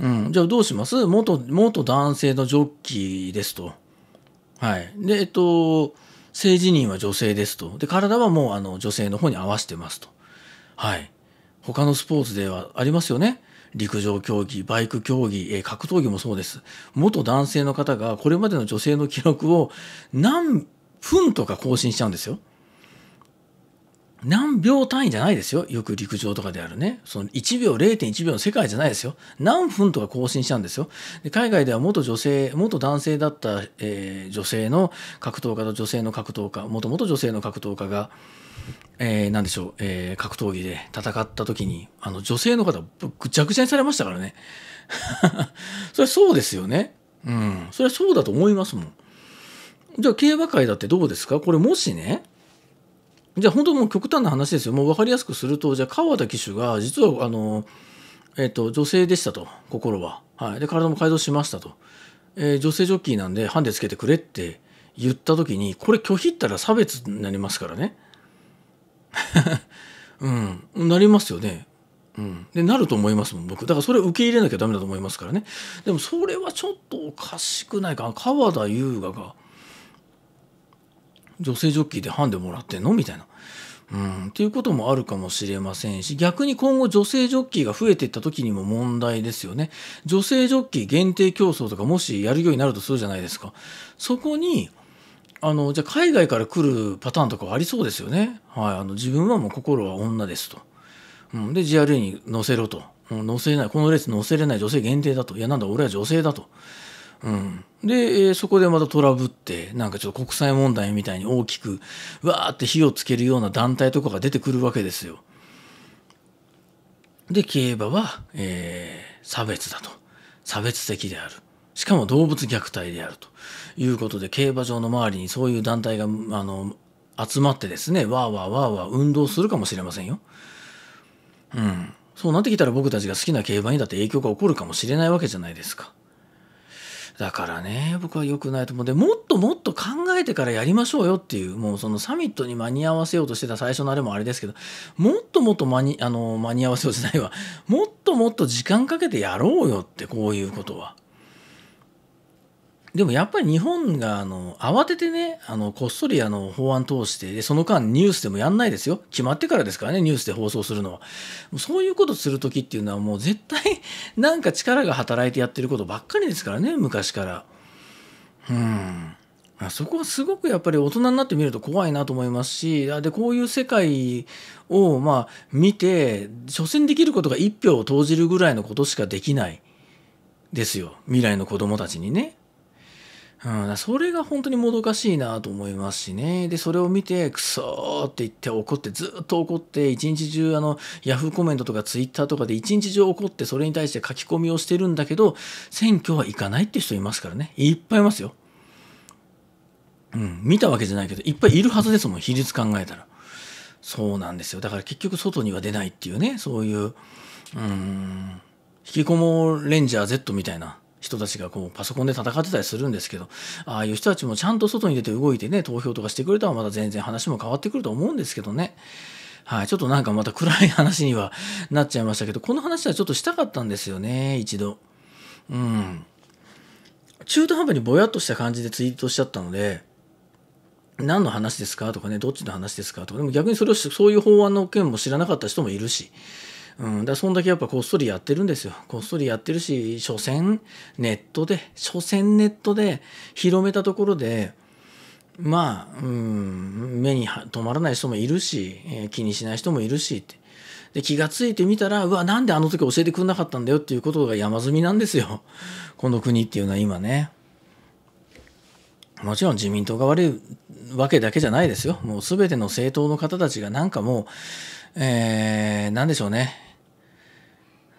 うん、じゃあどうします？元、元男性のジョッキーですと。はい。で、えっと、性自認は女性ですと。で、体はもうあの女性の方に合わせてますと。はい。他のスポーツではありますよね。陸上競技、バイク競技、え格闘技もそうです。元男性の方がこれまでの女性の記録を何分とか更新しちゃうんですよ。何秒単位じゃないですよ。よく陸上とかであるね。その1秒、0.1秒の世界じゃないですよ。何分とか更新しちゃうんですよ。で海外では元女性、元男性だった、えー、女性の格闘家と女性の格闘家、もともと女性の格闘家が、えー、なんでしょう、えー、格闘技で戦った時に、あの、女性の方、ぐちゃぐちゃにされましたからね。それはそうですよね。うん。それはそうだと思いますもん。じゃあ、競馬界だってどうですか？これもしね、じゃあ本当もう極端な話ですよ。もう分かりやすくすると、じゃあ川田騎手が実はあの、えっ、ー、と、女性でしたと、心は。はい。で、体も改造しましたと。えー、女性ジョッキーなんでハンデつけてくれって言った時に、これ拒否ったら差別になりますからね。うん、なりますよね。うん、でなると思いますもん僕。だからそれを受け入れなきゃダメだと思いますからね。でもそれはちょっとおかしくないか。な川田優雅が女性ジョッキーでハンデもらってんのみたいな。うん、っていうこともあるかもしれませんし逆に今後女性ジョッキーが増えていった時にも問題ですよね。女性ジョッキー限定競争とかもしやるようになるとするじゃないですか。そこにあの、じゃあ海外から来るパターンとかはありそうですよね。はい。あの、自分はもう心は女ですと。うん。で、GRA に乗せろと。うん、乗せない。このレース乗せれない女性限定だと。いや、なんだ、俺は女性だと。うん。で、えー、そこでまたトラブって、なんかちょっと国際問題みたいに大きく、わーって火をつけるような団体とかが出てくるわけですよ。で、競馬は、えー、差別だと。差別的である。しかも動物虐待であると。いうことで競馬場の周りにそういう団体があの集まってですねわーわーわーわー運動するかもしれませんよ。うん、そうなってきたら僕たちが好きな競馬にだって影響が起こるかもしれないわけじゃないですか。だからね僕は良くないと思うでもっともっと考えてからやりましょうよっていうもうそのサミットに間に合わせようとしてた最初のあれもあれですけどもっともっと間にあの間に合わせようじゃないわもっともっと時間かけてやろうよってこういうことは。でもやっぱり日本があの慌ててねあのこっそりあの法案通してでその間ニュースでもやんないですよ。決まってからですからねニュースで放送するのは。そういうことする時っていうのはもう絶対なんか力が働いてやってることばっかりですからね昔から。うん。そこはすごくやっぱり大人になってみると怖いなと思いますしでこういう世界をまあ見て所詮できることが一票を投じるぐらいのことしかできないですよ。未来の子供たちにね。うん、それが本当にもどかしいなと思いますしね。で、それを見て、くそーって言って怒って、ずっと怒って、一日中、あの、ヤフーコメントとかツイッターとかで一日中怒って、それに対して書き込みをしてるんだけど、選挙は行かないって人いますからね。いっぱいいますよ。うん、見たわけじゃないけど、いっぱいいるはずですもん、比率考えたら。そうなんですよ。だから結局外には出ないっていうね、そういう、うん、引きこもレンジャー Z みたいな。人たちがこうパソコンで戦ってたりするんですけどああいう人たちもちゃんと外に出て動いてね投票とかしてくれたらまた全然話も変わってくると思うんですけどね。はい、ちょっとなんかまた暗い話にはなっちゃいましたけどこの話はちょっとしたかったんですよね一度。うん。中途半端にぼやっとした感じでツイートしちゃったので何の話ですかとかねどっちの話ですかとかでも逆にそれをそういう法案の件も知らなかった人もいるしうん、だそんだけやっぱこっそりやってるんですよ。こっそりやってるし、所詮ネットで、所詮ネットで広めたところで、まあ、うん、目に留まらない人もいるし、えー、気にしない人もいるしって。で、気がついてみたら、うわ、なんであの時教えてくれなかったんだよっていうことが山積みなんですよ。この国っていうのは今ね。もちろん自民党が悪いわけだけじゃないですよ。もう全ての政党の方たちがなんかもう、えー、なんでしょうね。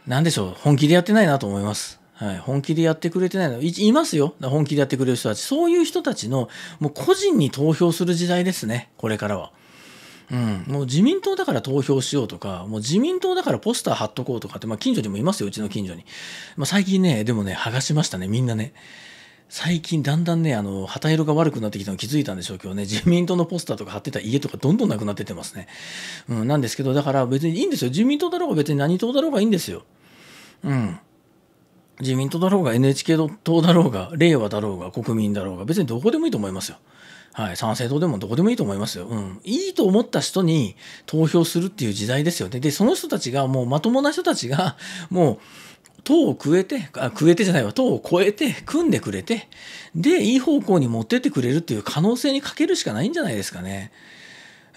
なんでしょう。本気でやってないなと思います。はい。本気でやってくれてないの。いいますよ。本気でやってくれる人たち。そういう人たちの、もう個人に投票する時代ですね。これからは。うん、もう自民党だから投票しようとか、もう自民党だからポスター貼っとこうとかって、まあ、近所にもいますよ、うちの近所に。まあ、最近ね、でもね、剥がしましたね、みんなね。最近だんだんね、あの、旗色が悪くなってきたの気づいたんでしょうけどね、自民党のポスターとか貼ってた家とかどんどんなくなっててますね。うん、なんですけど、だから別にいいんですよ。自民党だろうが別に何党だろうがいいんですよ。うん。自民党だろうが NHK 党だろうが、令和だろうが、国民だろうが、別にどこでもいいと思いますよ。はい、賛成党でもどこでもいいと思いますよ。うん。いいと思った人に投票するっていう時代ですよね。で、その人たちが、もうまともな人たちが、もう、党を食えて、あ、食えてじゃないわ、党を超えて、組んでくれて、で、いい方向に持ってってくれるっていう可能性にかけるしかないんじゃないですかね。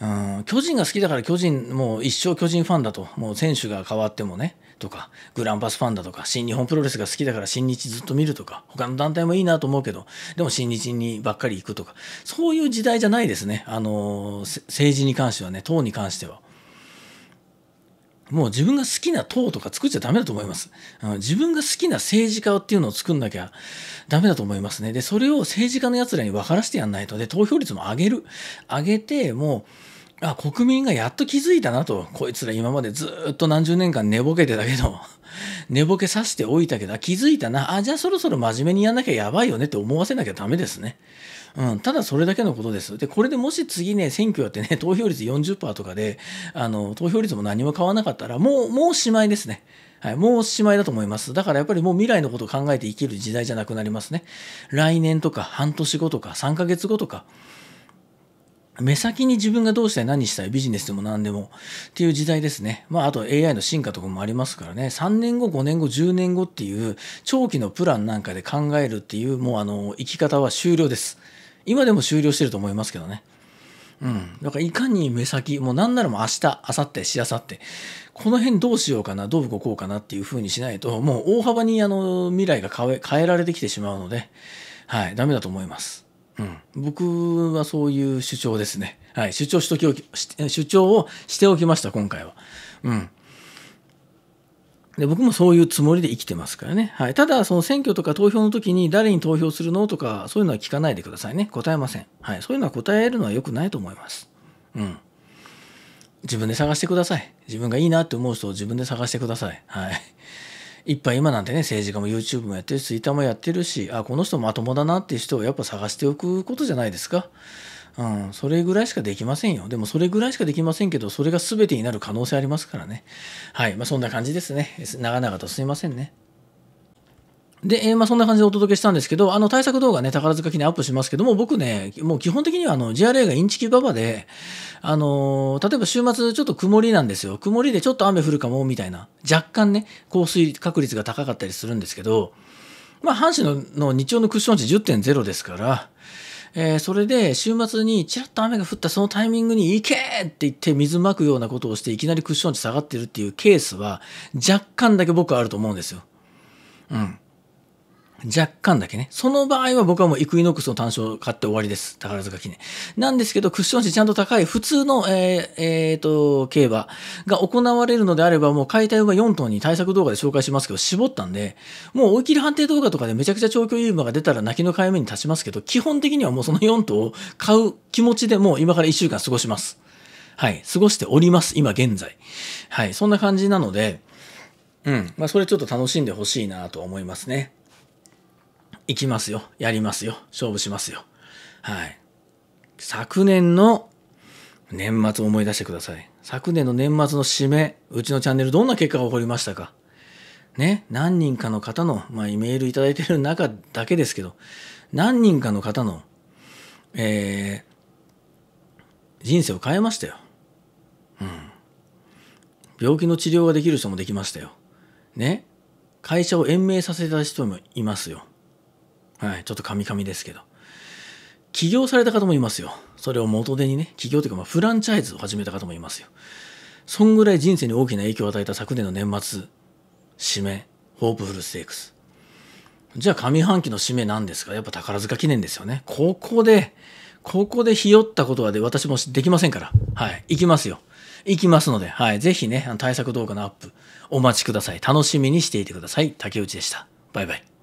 うん、巨人が好きだから巨人、もう一生巨人ファンだと、もう選手が変わってもね、とか、グランパスファンだとか、新日本プロレスが好きだから新日ずっと見るとか、他の団体もいいなと思うけど、でも新日にばっかり行くとか、そういう時代じゃないですね。あの、政治に関してはね、党に関しては。もう自分が好きな党とか作っちゃダメだと思います。自分が好きな政治家っていうのを作んなきゃダメだと思いますね。で、それを政治家の奴らに分からせてやんないと。で、投票率も上げる。上げて、もう、あ、国民がやっと気づいたなと。こいつら今までずっと何十年間寝ぼけてたけど、寝ぼけさせておいたけど、気づいたな。あ、じゃあそろそろ真面目にやんなきゃやばいよねって思わせなきゃダメですね。うん、ただそれだけのことです。で、これでもし次ね、選挙やってね、投票率40%とかで、あの、投票率も何も変わらなかったら、もう、もうしまいですね。はい、もうおしまいだと思います。だからやっぱりもう未来のことを考えて生きる時代じゃなくなりますね。来年とか半年後とか3ヶ月後とか、目先に自分がどうしたい何したいビジネスでも何でもっていう時代ですね。まああと AI の進化とかもありますからね。3年後、5年後、10年後っていう長期のプランなんかで考えるっていうもうあの生き方は終了です。今でも終了してると思いますけどね。うん。だからいかに目先、もうなんならもう明日、明後日、しあさって、この辺どうしようかな、どう動こうかなっていうふうにしないと、もう大幅にあの未来が変え変えられてきてしまうので、はい、ダメだと思います。うん。僕はそういう主張ですね。はい、主張しときおき、主張をしておきました、今回は。うん。で僕もそういうつもりで生きてますからね。はい、ただ、その選挙とか投票の時に誰に投票するのとか、そういうのは聞かないでくださいね。答えません。はい、そういうのは答えるのは良くないと思います。うん。自分で探してください。自分がいいなって思う人を自分で探してください。はい。いっぱい今なんてね政治家も YouTube もやってるし Twitter もやってるしあこの人まともだなっていう人をやっぱ探しておくことじゃないですか。うん、それぐらいしかできませんよ。でもそれぐらいしかできませんけど、それが全てになる可能性ありますからね。はい。まあそんな感じですね。長々とすいませんね。で、えー、まあそんな感じでお届けしたんですけど、あの対策動画ね、宝塚記念アップしますけども、僕ね、もう基本的にはあの JRA がインチキババで、あのー、例えば週末ちょっと曇りなんですよ。曇りでちょっと雨降るかも、みたいな。若干ね、降水確率が高かったりするんですけど、まあ阪神のの日曜のクッション値10.0ですから、えー、それで週末にちらっと雨が降ったそのタイミングに行けって言って水まくようなことをしていきなりクッション値下がってるっていうケースは若干だけ僕はあると思うんですよ。うん。若干だけね。その場合は僕はもうイクイノックスの単勝買って終わりです。宝塚記念。なんですけど、クッション値ちゃんと高い普通の、えー、えー、と、競馬が行われるのであれば、もう解体馬4頭に対策動画で紹介しますけど、絞ったんで、もう追い切り判定動画とかでめちゃくちゃ長距離馬が出たら泣きの解明に立ちますけど、基本的にはもうその4頭を買う気持ちでもう今から1週間過ごします。はい。過ごしております。今現在。はい。そんな感じなので、うん。まあ、それちょっと楽しんでほしいなと思いますね。行きますよ。やりますよ。勝負しますよ。はい。昨年の年末を思い出してください。昨年の年末の締め、うちのチャンネルどんな結果が起こりましたか？ね、何人かの方の、まあ、メールいただいてる中だけですけど、何人かの方の、えー、人生を変えましたよ。うん。病気の治療ができる人もできましたよ。ね？会社を延命させた人もいますよ。はい、ちょっとカミカミですけど。起業された方もいますよ。それを元手にね、起業というかまあフランチャイズを始めた方もいますよ。そんぐらい人生に大きな影響を与えた昨年の年末、締め、ホープフルステークス。じゃあ上半期の締めなんですか？やっぱ宝塚記念ですよね。ここで、ここでひよったことはで私もできませんから。はい。行きますよ。行きますので、はい。ぜひね、対策動画のアップお待ちください。楽しみにしていてください。竹内でした。バイバイ。